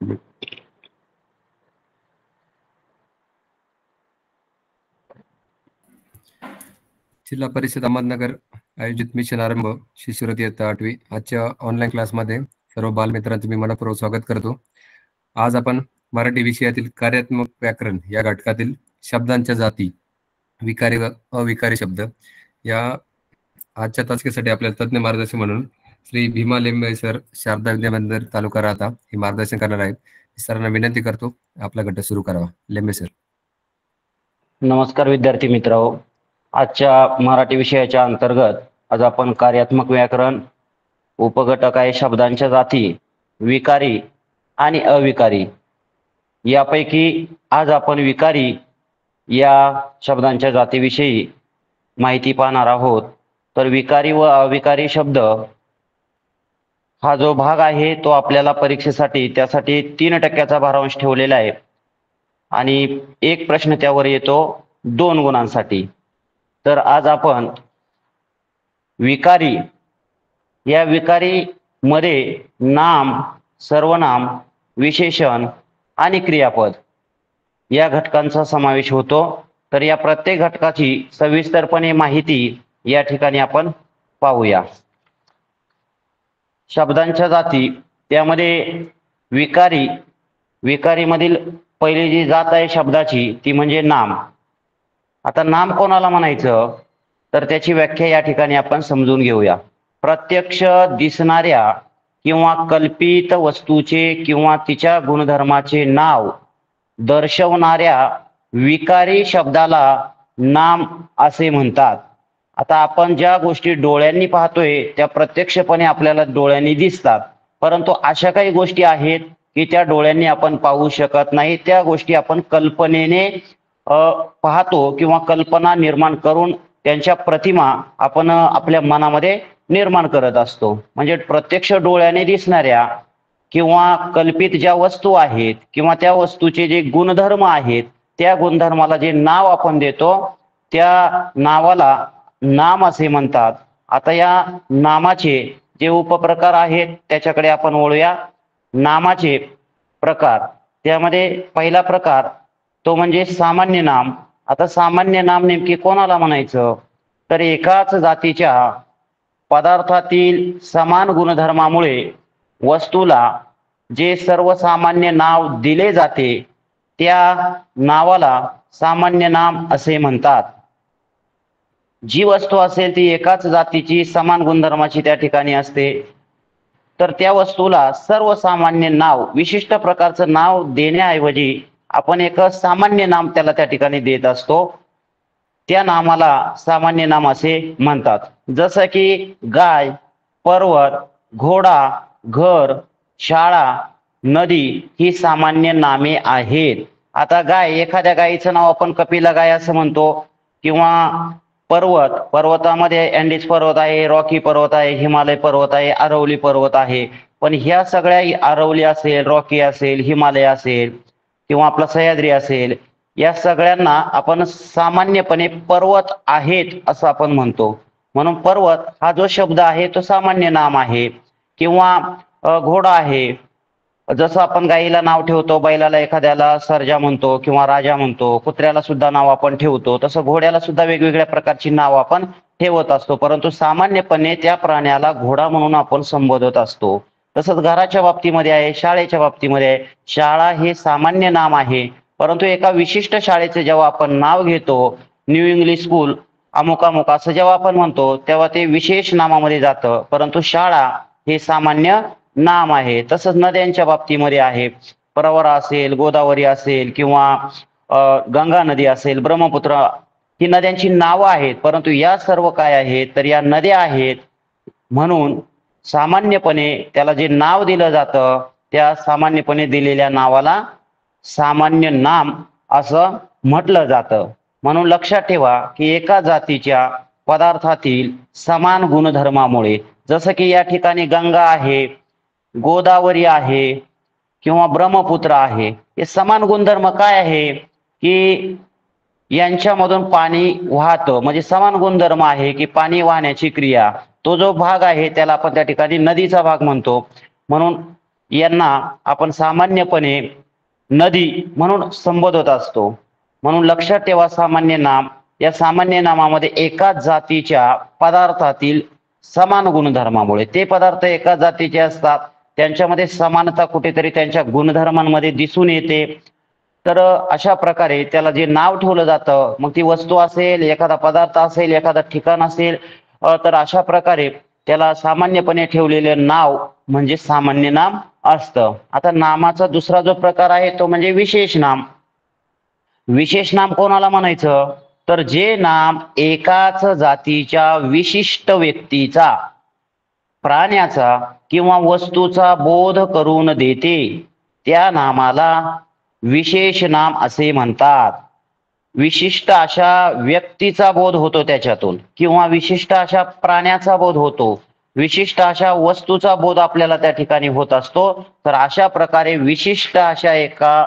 जिल्हा परिषद अहमदनगर आयोजित मिशन आरंभ शिष्यवृत्ती इयत्ता आठवी. आजच्या ऑनलाईन क्लासमध्ये सर्व बालमित्रांचं मी मनपूर्वक स्वागत करतो. आज आपण मराठी विषयातील कार्यात्मक व्याकरण या घटकातील शब्दांच्या जाती विकारी व अविकारी शब्द या आजच्या तासिकेसाठी आपल्याला तज्ज्ञ मार्गदर्शन म्हणून श्री भीमा लिंबे सर शारदा विद्या मंदिर तालुका राहता. हे मार्गदर्शन करणार आहेत. सरांना विनंती करतो आपला गट सुरू करावा. लिंबे सर नमस्कार विद्यार्थी मित्रांनो. आजच्या मराठी विषयाच्या अंतर्गत आज आपण कार्यात्मक व्याकरण उपघटक आहे शब्दांच्या जाती विकारी आणि अविकारी यापैकी आज आपण विकारी या शब्दांच्या जातीविषयी माहिती पाहणार आहोत. तर विकारी व अविकारी शब्द हा जो भाग आहे तो आपल्याला परीक्षेसाठी त्यासाठी तीन टक्क्याचा भारांश ठेवलेला आहे. आणि एक प्रश्न त्यावर येतो दोन गुणांसाठी. तर आज आपण विकारी या विकारी मध्ये नाम सर्वनाम विशेषण आणि क्रियापद या घटकांचा समावेश होतो. तर या प्रत्येक घटकाची सविस्तरपणे माहिती या ठिकाणी आपण पाहूया. शब्दांच्या जाती त्यामध्ये विकारी विकारीमधील पहिली जी जात आहे शब्दाची ती म्हणजे नाम. आता नाम कोणाला म्हणायचं? तर त्याची व्याख्या या ठिकाणी आपण समजून घेऊया. प्रत्यक्ष दिसणाऱ्या किंवा कल्पित वस्तूचे किंवा तिच्या गुणधर्माचे नाव दर्शवणाऱ्या विकारी शब्दाला नाम असे म्हणतात. आता आपण ज्या गोष्टी डोळ्यांनी पाहतोय त्या प्रत्यक्षपणे आपल्याला डोळ्यांनी दिसतात. परंतु अशा काही गोष्टी आहेत की त्या डोळ्यांनी आपण पाहू शकत नाही. त्या गोष्टी आपण कल्पनेने पाहतो किंवा कल्पना निर्माण करून त्यांच्या प्रतिमा आपण आपल्या मनामध्ये निर्माण करत असतो. म्हणजे प्रत्यक्ष डोळ्याने दिसणाऱ्या किंवा कल्पित ज्या वस्तू आहेत किंवा त्या वस्तूचे जे गुणधर्म आहेत त्या गुणधर्माला जे नाव आपण देतो त्या नावाला नाम असे म्हणतात. आता या नामाचे जे उपप्रकार आहेत त्याच्याकडे आपण वळूया. नामाचे प्रकार. त्यामध्ये पहिला प्रकार तो म्हणजे सामान्य नाम. आता सामान्य नाम नेमके कोणाला म्हणायचं? तर एकाच जातीच्या पदार्थातील समान गुणधर्मामुळे वस्तूला जे सर्वसामान्य नाव दिले जाते त्या नावाला सामान्य नाम असे म्हणतात. जी वस्तू असेल ती एकाच जातीची समान गुणधर्माची त्या ठिकाणी असते. तर त्या वस्तूला सर्वसामान्य नाव विशिष्ट प्रकारचं नाव देण्याऐवजी आपण एक सामान्य नाम त्याला त्या ठिकाणी देत असतो. त्या नामाला सामान्य नाम असे म्हणतात. जसं की गाय पर्वत घोडा घर शाळा नदी ही सामान्य नामे आहेत. आता गाय एखाद्या गायीचं नाव आपण कपिला गाय असं म्हणतो किंवा पर्वत पर्वतामध्ये अँडीज पर्वत आहे रॉकी पर्वत आहे हिमालय पर्वत आहे अरवली पर्वत आहे. पण ह्या सगळ्या अरवली असेल रॉकी असेल हिमालय असेल किंवा आपला सह्याद्री असेल या सगळ्यांना आपण सामान्यपणे पर्वत आहेत असं आपण म्हणतो. म्हणून पर्वत हा जो शब्द आहे तो सामान्य नाम आहे. किंवा घोडा आहे जसं आपण गाईला नाव ठेवतो बैलाला एखाद्याला सर्जा म्हणतो किंवा राजा म्हणतो कुत्र्याला सुद्धा नाव आपण ठेवतो तसं घोड्याला सुद्धा वेगवेगळ्या प्रकारची नाव आपण ठेवत असतो. परंतु सामान्यपणे त्या प्राण्याला घोडा म्हणून आपण संबोधत असतो. तसंच घराच्या बाबतीमध्ये आहे शाळेच्या बाबतीमध्ये आहे. शाळा हे सामान्य नाम आहे. परंतु एका विशिष्ट शाळेचे जेव्हा आपण नाव घेतो न्यू इंग्लिश स्कूल अमुक अमुक असं जेव्हा आपण म्हणतो तेव्हा ते विशेष नामामध्ये जातं. परंतु शाळा हे सामान्य नाम आहे. तसंच नद्यांच्या बाबतीमध्ये आहे. प्रवरा असेल गोदावरी असेल किंवा गंगा नदी असेल ब्रह्मपुत्र ही नद्यांची नावं आहेत. परंतु या सर्व काय आहेत? तर या नद्या आहेत. म्हणून सामान्यपणे त्याला जे नाव दिलं जातं त्या सामान्यपणे दिलेल्या नावाला सामान्य नाम असं म्हटलं जातं. म्हणून लक्षात ठेवा की एका जातीच्या पदार्थातील समान गुणधर्मामुळे जसं की या ठिकाणी गंगा आहे गोदावरी आहे किंवा ब्रह्मपुत्र आहे हे समान गुणधर्म काय आहे की यांच्यामधून पाणी वाहतं? म्हणजे समान गुणधर्म आहे की पाणी वाहण्याची क्रिया. तो जो भाग आहे त्याला आपण त्या ठिकाणी नदीचा भाग म्हणतो. म्हणून यांना आपण सामान्यपणे नदी म्हणून संबोधत असतो. म्हणून लक्षात ठेवा सामान्य नाम. या सामान्य नामामध्ये एकाच जातीच्या पदार्थातील समान गुणधर्मामुळे ते पदार्थ एकाच जातीचे असतात त्यांच्यामध्ये समानता कुठेतरी त्यांच्या गुणधर्मांमध्ये दिसून येते. तर अशा प्रकारे त्याला जे नाव ठेवलं जातं मग ती वस्तू असेल एखादा पदार्थ असेल एखादा ठिकाण असेल तर अशा प्रकारे त्याला सामान्यपणे ठेवलेले नाव म्हणजे सामान्य नाम असतं. आता नामाचा दुसरा जो प्रकार आहे तो म्हणजे विशेष नाम. विशेष नाम कोणाला म्हणायचं? तर जे नाम एकाच जातीच्या विशिष्ट व्यक्तीचा प्राण्याचा किंवा वस्तूचा बोध करून देते त्या नामाला विशेष नाम असे म्हणतात. विशिष्ट अशा व्यक्तीचा बोध होतो त्याच्यातून किंवा विशिष्ट अशा प्राण्याचा बोध होतो. विशिष्ट अशा वस्तूचा बोध आपल्याला त्या ठिकाणी होत असतो. तर अशा प्रकारे विशिष्ट अशा एका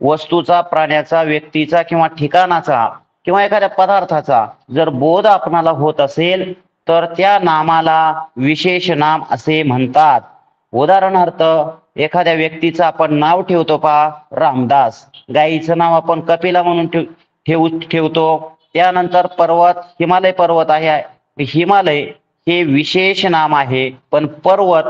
वस्तूचा प्राण्याचा व्यक्तीचा किंवा ठिकाणाचा किंवा एखाद्या पदार्थाचा जर बोध आपणाला होत असेल तर त्या नामाला विशेष नाम असे म्हणतात. उदाहरणार्थ एखाद्या व्यक्तीचं आपण नाव ठेवतो पा रामदास. गाईचं नाव आपण कपिला म्हणून ठेवू ठेवतो. त्यानंतर पर्वत हिमालय पर्वत आहे. हिमालय हे विशेष नाम आहे पण पर्वत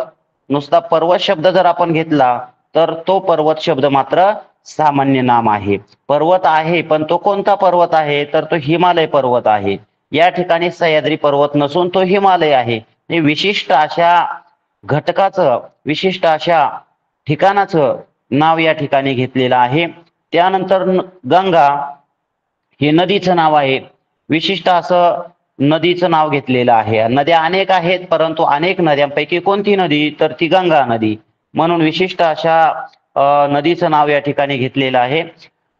नुसता पर्वत शब्द जर आपण घेतला तर तो पर्वत शब्द मात्र सामान्य नाम आहे. पर्वत आहे पण तो कोणता पर्वत आहे? तर तो हिमालय पर्वत आहे. या ठिकाणी सह्याद्री पर्वत नसून तो हिमालय आहे. हे विशिष्ट अशा घटकाचं विशिष्ट अशा ठिकाणाचं नाव या ठिकाणी घेतलेलं आहे. त्यानंतर गंगा हे नदीचं नाव आहे. विशिष्ट असं नदीचं नाव घेतलेलं आहे. नद्या अनेक आहेत परंतु अनेक नद्यांपैकी कोणती नदी? तर ती गंगा नदी. म्हणून विशिष्ट अशा नदीचं नाव या ठिकाणी घेतलेलं आहे.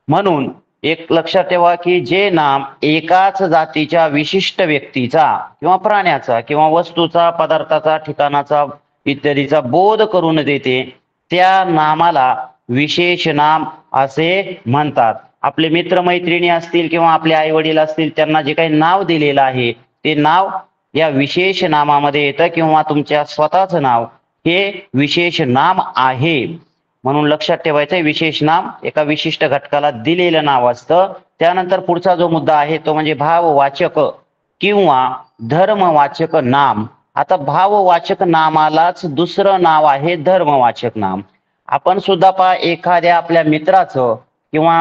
म्हणून एक लक्षात ठेवा की जे नाम एकाच जातीच्या विशिष्ट व्यक्तीचा किंवा प्राण्याचा किंवा वस्तूचा पदार्थाचा ठिकाणाचा इत्यादीचा बोध करून देते त्या नामाला विशेष नाम असे म्हणतात. आपले मित्र मैत्रिणी असतील किंवा आपले आई वडील असतील त्यांना जे काही नाव दिलेलं आहे ते नाव या विशेष नामामध्ये येतं किंवा तुमच्या स्वतःचं नाव हे विशेष नाम आहे. म्हणून लक्षात ठेवायचं विशेष नाम एका विशिष्ट घटकाला दिलेलं नाव असतं. त्यानंतर पुढचा जो मुद्दा आहे तो म्हणजे भाववाचक किंवा धर्मवाचक नाम. आता भाववाचक नामालाच दुसरं नाव आहे धर्मवाचक नाम. आपण सुद्धा पहा एखाद्या आपल्या मित्राचं किंवा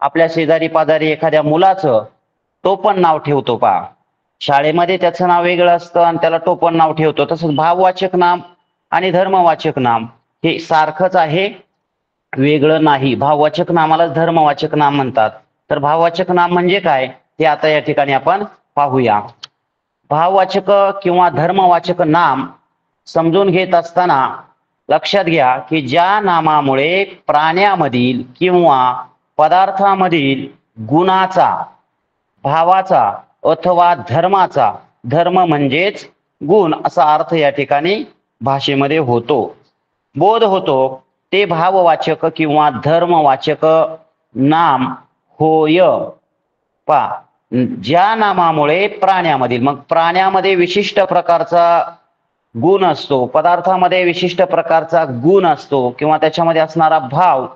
आपल्या शेजारी पाजारी एखाद्या मुलाचं टोपण नाव ठेवतो पा शाळेमध्ये त्याचं नाव वेगळं असतं आणि त्याला टोपण नाव ठेवतो. तसंच भाववाचक नाम आणि धर्मवाचक नाम. हे सारखंच आहे वेगळं नाही. भाववाचक नामालाच धर्मवाचक नाम म्हणतात. तर भाववाचक नाम म्हणजे काय? ते आता या ठिकाणी आपण पाहूया. भाववाचक किंवा धर्मवाचक नाम समजून घेत असताना लक्षात घ्या की ज्या नामामुळे प्राण्यामधील किंवा पदार्थामधील गुणाचा भावाचा अथवा धर्माचा धर्म म्हणजेच गुण असा अर्थ या ठिकाणी भाषेमध्ये होतो. बोध होतो ते भाववाचक किंवा धर्मवाचक नाम होय. पा ज्या नामामुळे प्राण्यामधील मग प्राण्यामध्ये विशिष्ट प्रकारचा गुण असतो पदार्थामध्ये विशिष्ट प्रकारचा गुण असतो किंवा त्याच्यामध्ये असणारा भाव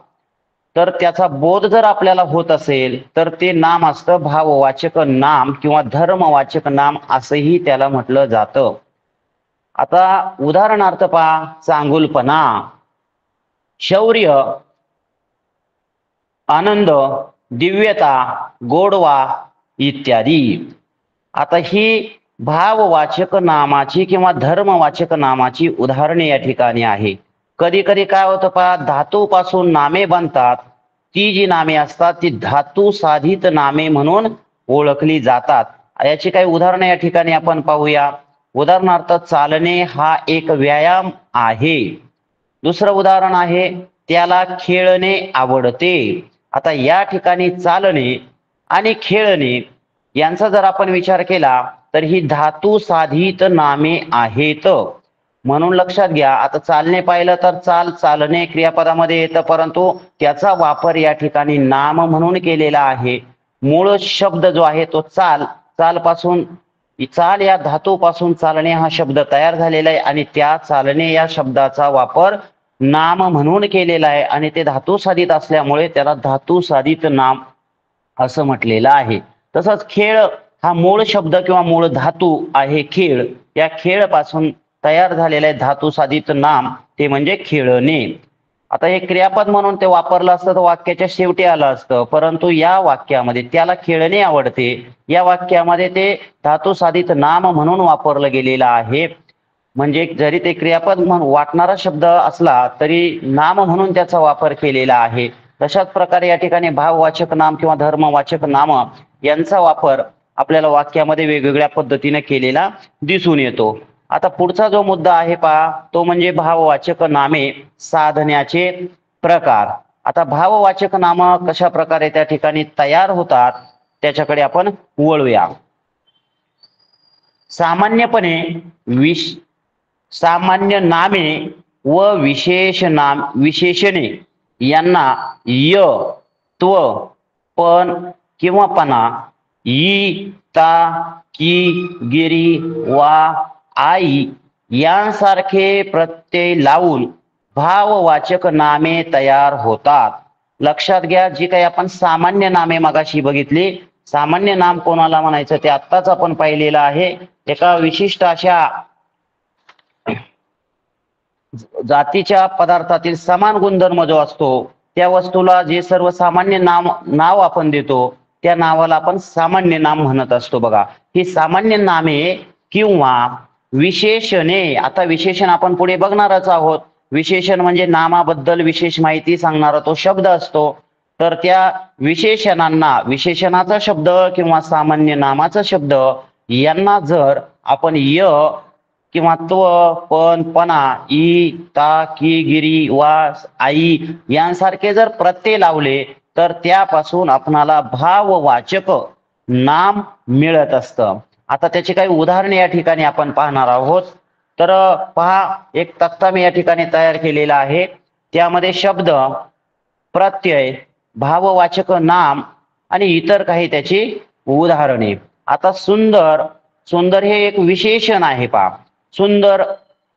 तर त्याचा बोध जर आपल्याला होत असेल तर ते नाम असतं भाववाचक नाम किंवा धर्मवाचक नाम असंही त्याला म्हटलं जातं. आता उदाहरणार्थ पहा चांगुलपणा शौर्य आनंद दिव्यता गोडवा इत्यादी. आता ही भाववाचक नामाची किंवा धर्मवाचक नामाची उदाहरणे या ठिकाणी आहे. कधी कधी काय होतं पहा धातूपासून नामे बनतात. ती जी नामे असतात ती धातू साधित नामे म्हणून ओळखली जातात. याची काही उदाहरणं या ठिकाणी आपण पाहूया. उदाहरणार्थ चालणे हा एक व्यायाम आहे. दुसरं उदाहरण आहे त्याला खेळणे आवडते. आता या ठिकाणी चालणे आणि खेळणे यांचा जर आपण विचार केला तर ही धातू साधित नामे आहेत. म्हणून लक्षात घ्या आता चालणे पाहिलं तर चाल चालणे क्रियापदामध्ये येतं परंतु त्याचा वापर या ठिकाणी नाम म्हणून केलेला आहे. मूळ शब्द जो आहे तो चाल चालपासून चाल या धातूपासून चालणे हा शब्द तयार झालेला आहे आणि त्या चालणे या शब्दाचा वापर नाम म्हणून केलेला आहे आणि ते धातू साधित असल्यामुळे त्याला धातू साधित नाम असं म्हटलेलं आहे. तसंच खेळ हा मूळ शब्द किंवा मूळ धातू आहे खेळ. या खेळपासून तयार झालेलं आहे धातू साधित नाम. ते म्हणजे खेळणे. आता हे क्रियापद म्हणून ते वापरलं असतं तर वाक्याच्या शेवटी आलं असतं. परंतु या वाक्यामध्ये त्याला खेळणे आवडते. या वाक्यामध्ये ते धातू साधित नाम म्हणून वापरलं गेलेलं आहे. म्हणजे जरी ते क्रियापद म्हणून वाटणारा शब्द असला तरी नाम म्हणून त्याचा वापर केलेला आहे. तशाच प्रकारे या ठिकाणी भाववाचक नाम किंवा धर्मवाचक नाम यांचा वापर आपल्याला वाक्यामध्ये वेगवेगळ्या पद्धतीने केलेला दिसून येतो. आता पुढचा जो मुद्दा आहे पहा तो म्हणजे भाववाचक नामे साधण्याचे प्रकार. आता भाववाचक नाम कशा प्रकारे त्या ठिकाणी तयार होतात त्याच्याकडे आपण वळूया. सामान्यपणे विश सामान्य नामे व विशेष नाम विशेषणे यांना य त्व पण किंवा पणा ई ता की गिरी वा आई यांसारखे प्रत्यय लावून भाववाचक नामे तयार होतात. लक्षात घ्या जी काही आपण सामान्य नामे मगाशी बघितली सामान्य नाम कोणाला म्हणायचं ते आत्ताच आपण पाहिलेलं आहे. एका विशिष्ट अशा जातीच्या पदार्थातील समान गुणधर्म जो असतो त्या वस्तूला जे सर्वसामान्य नाम नाव आपण देतो त्या नावाला आपण सामान्य नाम म्हणत असतो बघा. ही सामान्य नामे किंवा विशेषणे आता विशेषण आपण पुढे बघणारच आहोत. विशेषण म्हणजे नामाबद्दल विशेष माहिती सांगणारा तो शब्द असतो. तर त्या विशेषणांना विशेषणाचा शब्द किंवा सामान्य नामाचा शब्द यांना जर आपण य किंवा त्व पण पणा ई ता की गिरी वा आई यांसारखे जर प्रत्यय लावले तर त्यापासून आपणाला भाववाचक नाम मिळत असतं. आता त्याची काही उदाहरणे या ठिकाणी आपण पाहणार आहोत. तर पहा एक तक्ता मी या ठिकाणी तयार केलेला आहे. त्यामध्ये शब्द प्रत्यय भाववाचक नाम आणि इतर काही त्याची उदाहरणे. आता सुंदर सुंदर हे एक विशेषण आहे पहा. सुंदर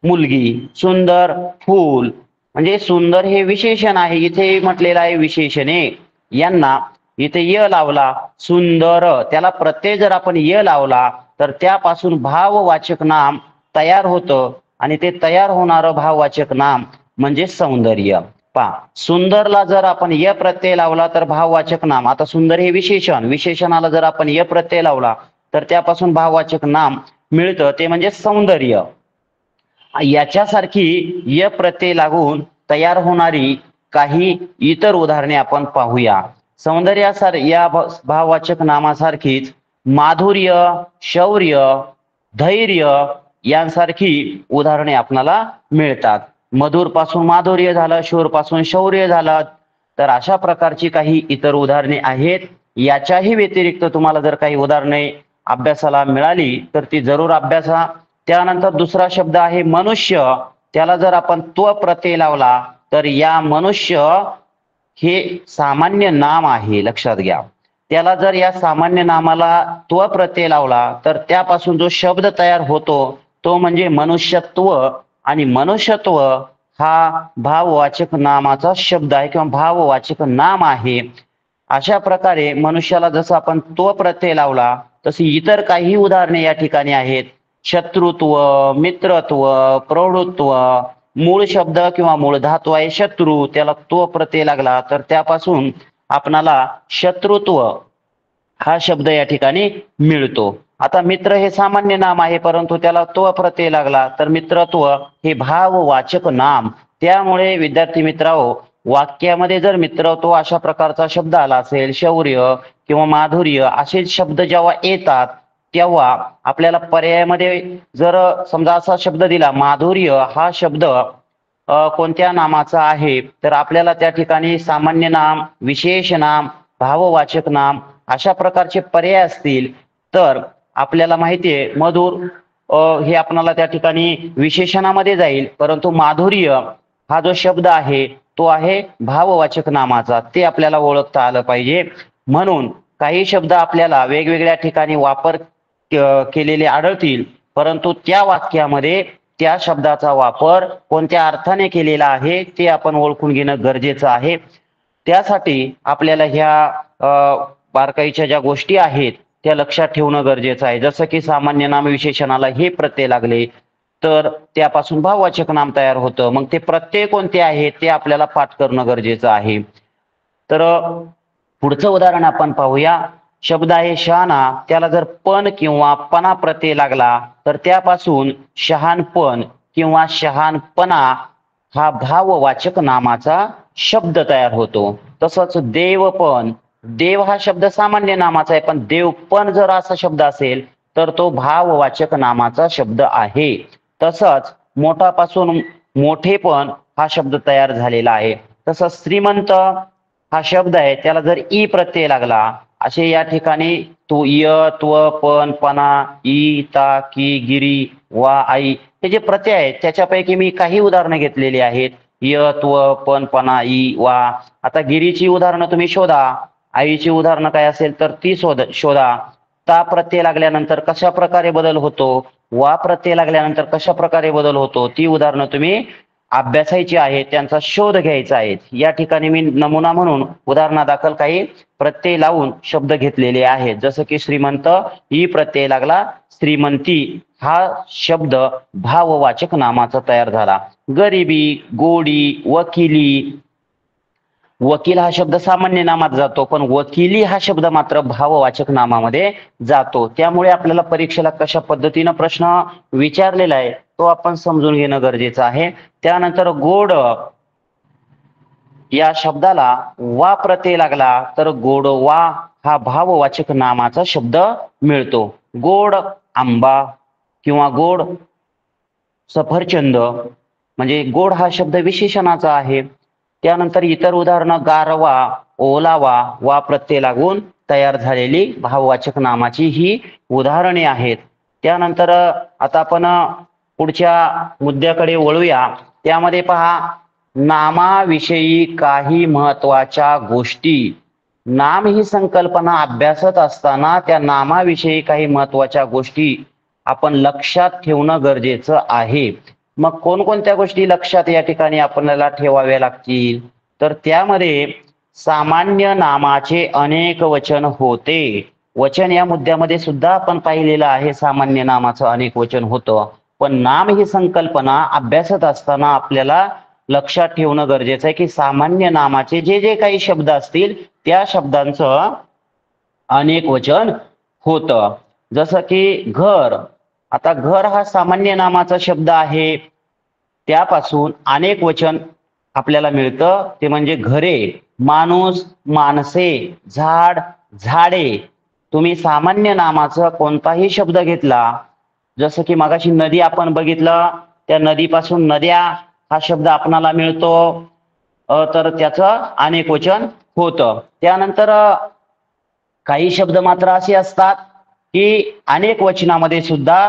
मुलगी सुंदर फूल म्हणजे सुंदर हे विशेषण आहे. इथे म्हटलेलं आहे विशेषणे. यांना इथे य लावला सुंदर. त्याला प्रत्यय जर आपण य लावला तर त्यापासून भाववाचक नाम तयार होतं आणि ते तयार होणारं भाववाचक नाम म्हणजे सौंदर्य. पा सुंदरला जर आपण य प्रत्यय लावला तर भाववाचक नाम. आता सुंदर हे विशेषण. विशेषणाला जर आपण य प्रत्यय लावला तर त्यापासून भाववाचक नाम मिळतं. ते म्हणजे सौंदर्य. याच्यासारखी य प्रत्यय लागून तयार होणारी काही इतर उदाहरणे आपण पाहूया. सौंदर्यासार या भाववाचक नामासारखीच माधुर्य शौर्य धैर्य यांसारखी उदाहरणे आपणाला मिळतात. मधुरपासून माधुर्य झालं शूरपासून शौर्य झालं तर अशा प्रकारची काही इतर उदाहरणे आहेत. याच्याही व्यतिरिक्त तुम्हाला जर काही उदाहरणे अभ्यासाला मिळाली तर ती जरूर अभ्यासा. त्यानंतर दुसरा शब्द आहे मनुष्य. त्याला जर आपण त्व प्रत्यय लावला तर या मनुष्य हे सामान्य नाम आहे लक्षात घ्या. त्याला जर या सामान्य नामाला त्व प्रत्यय लावला तर त्यापासून जो शब्द तयार होतो तो म्हणजे मनुष्यत्व. आणि मनुष्यत्व हा भाववाचक नामाचा शब्द आहे किंवा भाववाचक नाम आहे. अशा प्रकारे मनुष्याला जसं आपण त्व प्रत्यय लावला तशी इतर काही उदाहरणे या ठिकाणी आहेत. शत्रुत्व मित्रत्व प्रौढत्व मूळ शब्द किंवा मूळ धातू आहे शत्रू त्याला तो प्रत्यय लागला तर त्यापासून आपणाला शत्रुत्व हा शब्द या ठिकाणी मिळतो. आता मित्र हे सामान्य नाम आहे परंतु त्याला तो प्रत्यय लागला तर मित्रत्व हे भाववाचक नाम. त्यामुळे विद्यार्थी मित्रांनो वाक्यामध्ये जर मित्रत्व अशा प्रकारचा शब्द आला असेल शौर्य किंवा माधुर्य असे शब्द जेव्हा येतात तेव्हा आपल्याला पर्यायामध्ये जर समजा असा शब्द दिला माधुर्य हा शब्द कोणत्या नामाचा आहे? तर आपल्याला त्या ठिकाणी सामान्य नाम विशेष नाम भाववाचक नाम अशा प्रकारचे पर्याय असतील. तर आपल्याला माहिती आहे मधुर हे आपणाला त्या ठिकाणी विशेषणामध्ये जाईल. परंतु माधुर्य हा जो शब्द आहे तो आहे भाववाचक नामाचा. ते आपल्याला ओळखता आलं पाहिजे. म्हणून काही शब्द आपल्याला वेगवेगळ्या ठिकाणी वापर केलेले आढळतील. परंतु त्या वाक्यामध्ये त्या शब्दाचा वापर कोणत्या अर्थाने केलेला आहे ते आपण ओळखून घेणं गरजेचं आहे. त्यासाठी आपल्याला ह्या बारकाईच्या ज्या गोष्टी आहेत त्या लक्षात ठेवणं गरजेचं आहे. जसं की सामान्य नाम विशेषणाला हे प्रत्यय लागले तर त्यापासून भाववाचक नाम तयार होतं. मग ते प्रत्यय कोणते आहेत ते आपल्याला पाठ करणं गरजेचं आहे. तर पुढचं उदाहरण आपण पाहूया. शब्द आहे शहाणा. त्याला जर पण किंवा पणा प्रत्यय लागला तर त्यापासून शहाणपण किंवा शहाणपणा हा भाववाचक नामाचा शब्द तयार होतो. तसंच देवपण देव हा शब्द सामान्य नामाचा आहे पण देवपण जर असा शब्द असेल तर तो भाववाचक नामाचा शब्द आहे. तसंच मोठापासून मोठेपण हा शब्द तयार झालेला आहे. तसंच श्रीमंत हा शब्द आहे त्याला जर ई प्रत्यय लागला असे या ठिकाणी तो य त्व पण पणा ई ता की गिरी वा आई हे जे प्रत्यय आहेत त्याच्यापैकी मी काही उदाहरणं घेतलेली आहेत. य त्व पण पणा ई वा. आता गिरीची उदाहरणं तुम्ही शोधा. आईची उदाहरणं काय असेल तर ती शोध शोधा. ता प्रत्यय लागल्यानंतर कशा प्रकारे बदल होतो? वा प्रत्यय लागल्यानंतर कशा प्रकारे बदल होतो? ती उदाहरणं तुम्ही अभ्यासायची आहेत त्यांचा शोध घ्यायचा आहे. या ठिकाणी मी नमुना म्हणून उदाहरणादाखल काही प्रत्यय लावून शब्द घेतलेले आहेत. जसं की श्रीमंत ही प्रत्यय लागला श्रीमंती हा शब्द भाववाचक नामाचा तयार झाला. गरिबी गोडी वकिली वकील हा शब्द सामान्य नामात जातो पण वकिली हा शब्द मात्र भाववाचक नामामध्ये जातो. त्यामुळे आपल्याला परीक्षेला कशा पद्धतीनं प्रश्न विचारलेला आहे तो आपण समजून घेणं गरजेचं आहे. त्यानंतर गोड या शब्दाला वा प्रत्यय लागला तर गोड वा हा भाववाचक नामाचा शब्द मिळतो. गोड आंबा किंवा गोड सफरचंद म्हणजे गोड हा शब्द विशेषणाचा आहे. त्यानंतर इतर उदाहरणं गारवा ओलावा वा प्रत्यय लागून तयार झालेली भाववाचक नामाची ही उदाहरणे आहेत. त्यानंतर आता आपण पुढच्या मुद्द्याकडे वळूया. त्यामध्ये पहा नामाविषयी काही महत्त्वाच्या गोष्टी. नाम ही संकल्पना अभ्यासत असताना त्या नामाविषयी काही महत्त्वाच्या गोष्टी आपण लक्षात ठेवणं गरजेचं आहे. मग कोणकोणत्या गोष्टी लक्षात या ठिकाणी आपल्याला ठेवाव्या लागतील? तर त्यामध्ये सामान्य नामाचे अनेक वचन होते. वचन या मुद्द्यामध्ये सुद्धा आपण पाहिलेलं आहे सामान्य नामाचं अनेक वचन होतं. पण नाम ही संकल्पना अभ्यासत असताना आपल्याला लक्षात ठेवणं गरजेचं आहे की सामान्य नामाचे जे जे काही शब्द असतील त्या शब्दांचं अनेक वचन होतं. जसं की घर आता घर हा सामान्य नामाचा शब्द आहे. त्यापासून अनेक वचन आपल्याला मिळतं. ते म्हणजे घरे माणूस माणसे झाड झाडे. तुम्ही सामान्य नामाचा कोणताही शब्द घेतला जसं की मगाशी नदी आपण बघितलं त्या नदीपासून नद्या हा शब्द आपणाला मिळतो तर त्याचं अनेक वचन होतं. त्यानंतर काही शब्द मात्र असे असतात की अनेक वचनामध्ये सुद्धा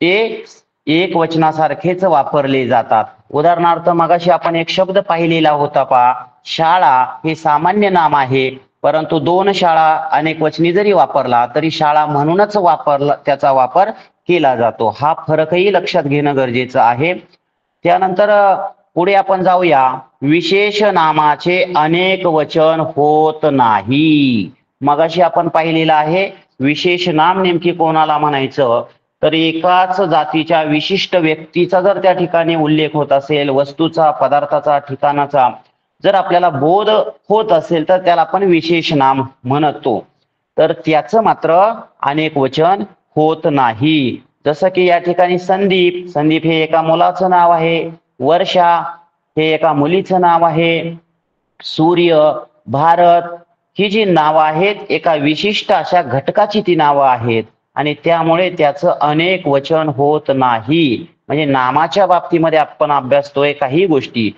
ते एक वचनासारखेच वापरले जातात. उदाहरणार्थ मगाशी आपण एक शब्द पाहिलेला होता पा शाळा हे सामान्य नाम आहे परंतु दोन शाळा अनेक वचनी जरी वापरला तरी शाळा म्हणूनच वापरला त्याचा वापर केला जातो. हा फरकही लक्षात घेणं गरजेचं आहे. त्यानंतर पुढे आपण जाऊया. विशेष नामाचे अनेक वचन होत नाही. मगाशी आपण पाहिलेलं आहे विशेष नाम नेमकी कोणाला म्हणायचं? तर एकाच जातीच्या विशिष्ट व्यक्तीचा जर त्या ठिकाणी उल्लेख होत असेल वस्तूचा पदार्थाचा ठिकाणाचा जर आपल्याला बोध होत असेल तर त्याला आपण विशेष नाम म्हणतो. तर त्याचं मात्र अनेक वचन होत नाही. जसं की या ठिकाणी संदीप संदीप हे एका मुलाचं नाव आहे. वर्षा हे एका मुलीचं नाव आहे. सूर्य भारत ही जी नावं आहेत एका विशिष्ट अशा घटकाची ती नावं आहेत. आणि त्यामुळे त्याचं अनेक वचन होत नाही. म्हणजे नामाच्या बाबतीमध्ये आपण अभ्यासतोय काही गोष्टी.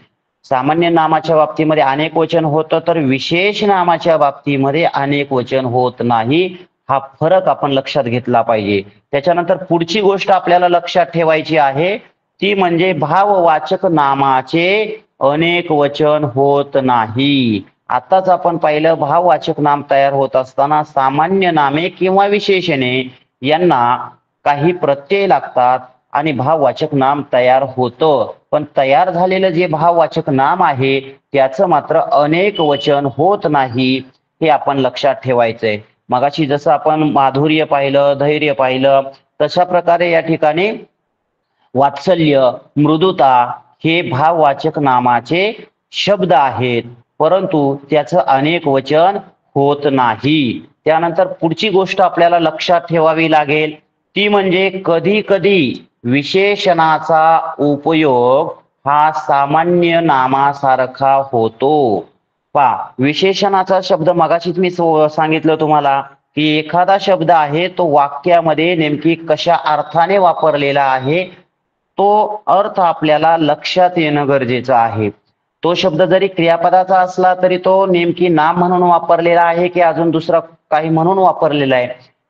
सामान्य नामाच्या बाबतीमध्ये अनेक वचन होतं तर विशेष नामाच्या बाबतीमध्ये अनेक वचन होत नाही. हा फरक आपण लक्षात घेतला पाहिजे. त्याच्यानंतर पुढची गोष्ट आपल्याला लक्षात ठेवायची आहे ती म्हणजे भाववाचक नामाचे अनेक वचन होत नाही. आताच आपण पाहिलं भाववाचक नाम तयार होत असताना सामान्य नामे किंवा विशेषणे यांना काही प्रत्यय लागतात आणि भाववाचक नाम तयार होतं. पण तयार झालेलं जे भाववाचक नाम आहे त्याचं मात्र अनेक वचन होत नाही हे आपण लक्षात ठेवायचंय. मगाशी जसं आपण माधुर्य पाहिलं धैर्य पाहिलं तशा प्रकारे या ठिकाणी वात्सल्य मृदुता हे भाववाचक नामाचे शब्द आहेत. परंतु त्याचं अनेक वचन होत नाही. त्यानंतर पुढची गोष्ट आपल्याला लक्षात ठेवावी लागेल. ती म्हणजे कधी कधी विशेषणाचा उपयोग हा सामान्य नामासारखा होतो. पा विशेषणाचा शब्द मगाशीच मी सांगितलं तुम्हाला की एखादा शब्द आहे तो वाक्यामध्ये नेमकी कशा अर्थाने वापरलेला आहे तो अर्थ आपल्याला लक्षात येणं गरजेचं आहे. तो शब्द जरी क्रियापदाचा असला तरी तो नेमकी नाम म्हणून वापरलेला आहे की अजून दुसरा काही म्हणून वापरलेला आहे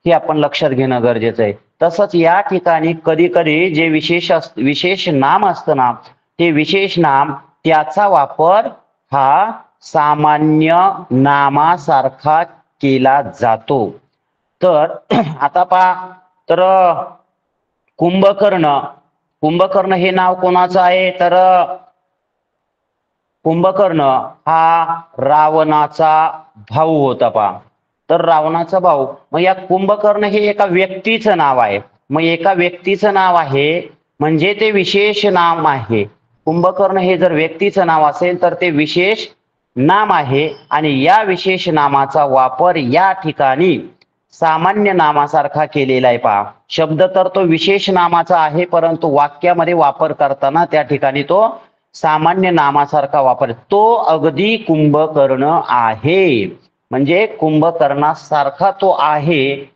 हे आपण लक्षात घेणं गरजेचं आहे. तसंच या ठिकाणी कधी कधी जे विशेष विशेष नाम असतं ना ते विशेष नाम त्याचा वापर हा सामान्य नामासारखा केला जातो. तर आता पहा तर कुंभकर्ण कुंभकर्ण हे नाव कोणाचं आहे? तर कुंभकर्ण हा रावणाचा भाऊ होता पा तर रावणाचा भाऊ मग या कुंभकर्ण हे एका व्यक्तीचं नाव आहे. मग एका व्यक्तीचं नाव आहे म्हणजे ते विशेष नाम आहे. कुंभकर्ण हे जर व्यक्तीचं नाव असेल तर ते विशेष नाम आहे. आणि या विशेष नामाचा वापर या ठिकाणी सामान्य नामासारखा केलेला आहे पहा. शब्द तर तो विशेष नामाचा आहे परंतु वाक्यामध्ये वापर करताना त्या ठिकाणी तो सामान्य नामासारखा वापर. तो अगदी कुंभकर्ण आहे. म्हणजे कुंभकर्णासारखा तो आहे.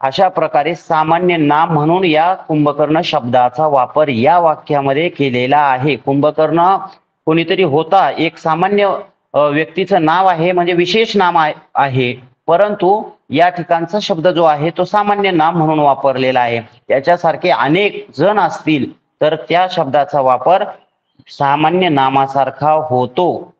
अशा प्रकारे सामान्य नाम म्हणून या कुंभकर्ण शब्दाचा वापर या वाक्यामध्ये केलेला आहे. कुंभकर्ण कोणीतरी होता. एक सामान्य व्यक्तीचं नाव आहे म्हणजे विशेष नाम आहे. परंतु या ठिकाणचा शब्द जो आहे तो सामान्य नाम म्हणून वापरलेला आहे. याच्यासारखे अनेक जण असतील तर त्या शब्दाचा वापर सामान्य नामासारखा होतो.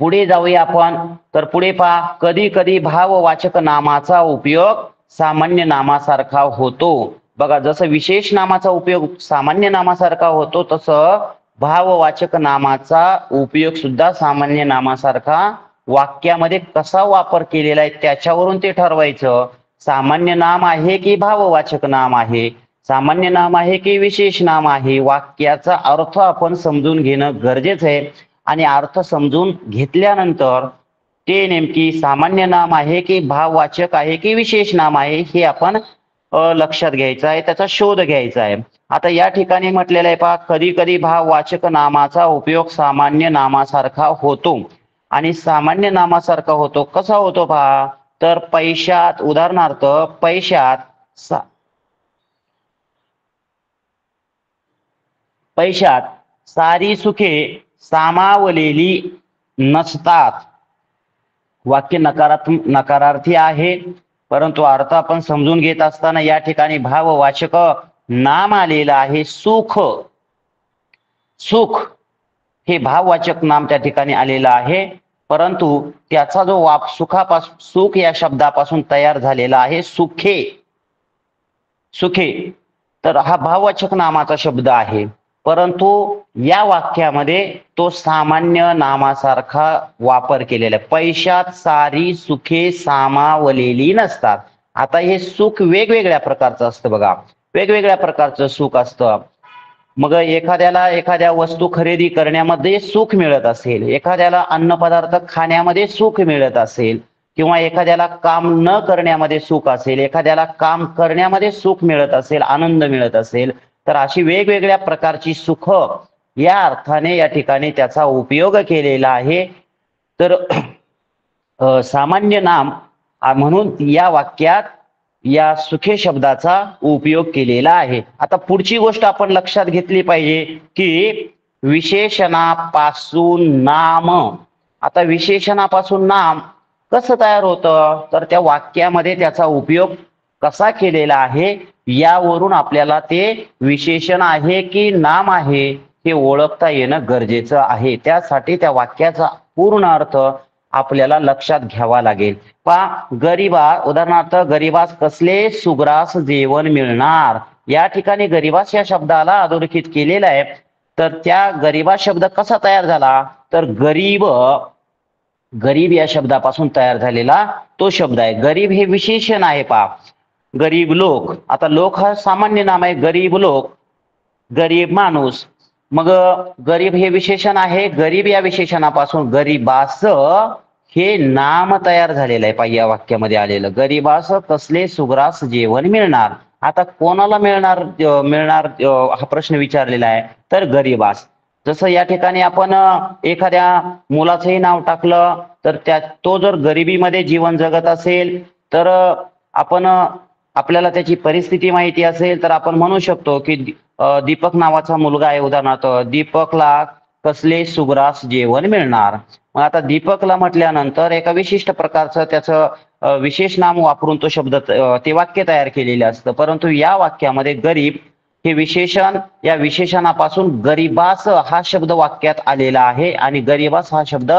पुढे जाऊया आपण. तर पुढे पहा कधी कधी भाववाचक नामाचा उपयोग सामान्य नामासारखा होतो. बघा जसं विशेष नामाचा उपयोग सामान्य नामासारखा होतो तसं भाववाचक नामाचा उपयोग सुद्धा सामान्य नामासारखा वाक्यामध्ये कसा वापर केलेला आहे त्याच्यावरून ते ठरवायचं. सामान्य नाम आहे की भाववाचक नाम आहे? सामान्य नाम आहे की विशेष नाम आहे? वाक्याचा अर्थ आपण समजून घेणं गरजेचं आहे. आणि अर्थ समजून घेतल्यानंतर ते नेमकी सामान्य नाम आहे की भाववाचक आहे की विशेष नाम आहे हे आपण लक्षात घ्यायचं आहे त्याचा शोध घ्यायचा आहे. आता या ठिकाणी म्हटलेलं आहे पहा कधी कधी भाववाचक नामाचा उपयोग सामान्य नामासारखा होतो. आणि सामान्य नामासारखा होतो. कसा होतो पहा? तर पैशात उदाहरणार्थ पैशात सा पैशात सारी सुखे सामावलेली नसतात. वाक्य नकारात्मक नकारार्थी आहे परंतु अर्थ आपण समजून घेत असताना या ठिकाणी भाववाचक नाम आलेलं आहे सुख. सुख हे भाववाचक नाम त्या ठिकाणी आलेलं आहे परंतु त्याचा जो वाप सुखापासून सुख या शब्दापासून तयार झालेला आहे सुखे. सुखे. तर हा भाववाचक नामाचा शब्द आहे. परंतु या वाक्यामध्ये तो सामान्य नामासारखा वापर केलेला आहे. पैशात सारी सुखे सामावलेली नसतात. आता हे सुख वेगवेगळ्या प्रकारचं असतं बघा. वेगवेगळ्या प्रकारचं सुख असतं. मग एखाद्याला एखाद्या वस्तू खरेदी करण्यामध्ये सुख मिळत असेल एखाद्याला अन्न पदार्थ खाण्यामध्ये सुख मिळत असेल किंवा एखाद्याला काम न करण्यामध्ये सुख असेल एखाद्याला काम करण्यामध्ये सुख मिळत असेल आनंद मिळत असेल तर अशी वेगवेगळ्या प्रकारची सुख या अर्थाने या ठिकाणी त्याचा उपयोग केलेला आहे. तर सामान्य नाम म्हणून या वाक्यात या सुखे शब्दाचा उपयोग केलेला आहे. आता पुढची गोष्ट आपण लक्षात घेतली पाहिजे की विशेषणापासून नाम. आता विशेषणापासून नाम कसं तयार होतं? तर त्या वाक्यामध्ये त्याचा उपयोग कसा केलेला आहे? यावरून आपल्याला ते विशेषण आहे की नाम आहे हे ओळखता येणं गरजेचं आहे. त्यासाठी त्या वाक्याचा पूर्ण अर्थ आपल्याला लक्षात घ्यावा लागेल. पा गरीबा उदाहरणार्थ गरीबास कसले सुग्रास जेवण मिळणार? या ठिकाणी गरिबास या शब्दाला अधोरेखित केलेला आहे. तर त्या गरिबा शब्द कसा तयार झाला? तर गरीब गरीब या शब्दापासून तयार झालेला तो शब्द आहे. गरीब हे विशेषण आहे पा. गरीब लोक. आता लोक हा सामान्य नाम आहे गरीब लोक. गरीब माणूस. मग गरीब हे विशेषण आहे. गरीब या विशेषणापासून गरीबास हे नाम तयार झालेलं आहे. पाहि या वाक्यामध्ये आलेलं. गरीबास कसले सुग्रास जेवण मिळणार. आता कोणाला मिळणार मिळणार हा प्रश्न विचारलेला आहे. तर गरीबास. जसं या ठिकाणी आपण एखाद्या मुलाचंही नाव टाकलं तर त्या तो जर गरिबीमध्ये जीवन जगत असेल तर आपण आपल्याला त्याची परिस्थिती माहिती असेल तर आपण म्हणू शकतो की दीपक नावाचा मुलगा आहे उदाहरणार्थ. दीपकला कसले सुग्रास जेवण मिळणार? मग आता दीपकला म्हटल्यानंतर एका विशिष्ट प्रकारचं त्याचं विशेष नाम वापरून तो शब्द ते वाक्य तयार केलेले असतं. परंतु या वाक्यामध्ये गरीब हे विशेषण या विशेषणापासून गरिबास हा शब्द वाक्यात आलेला आहे आणि गरिबास हा शब्द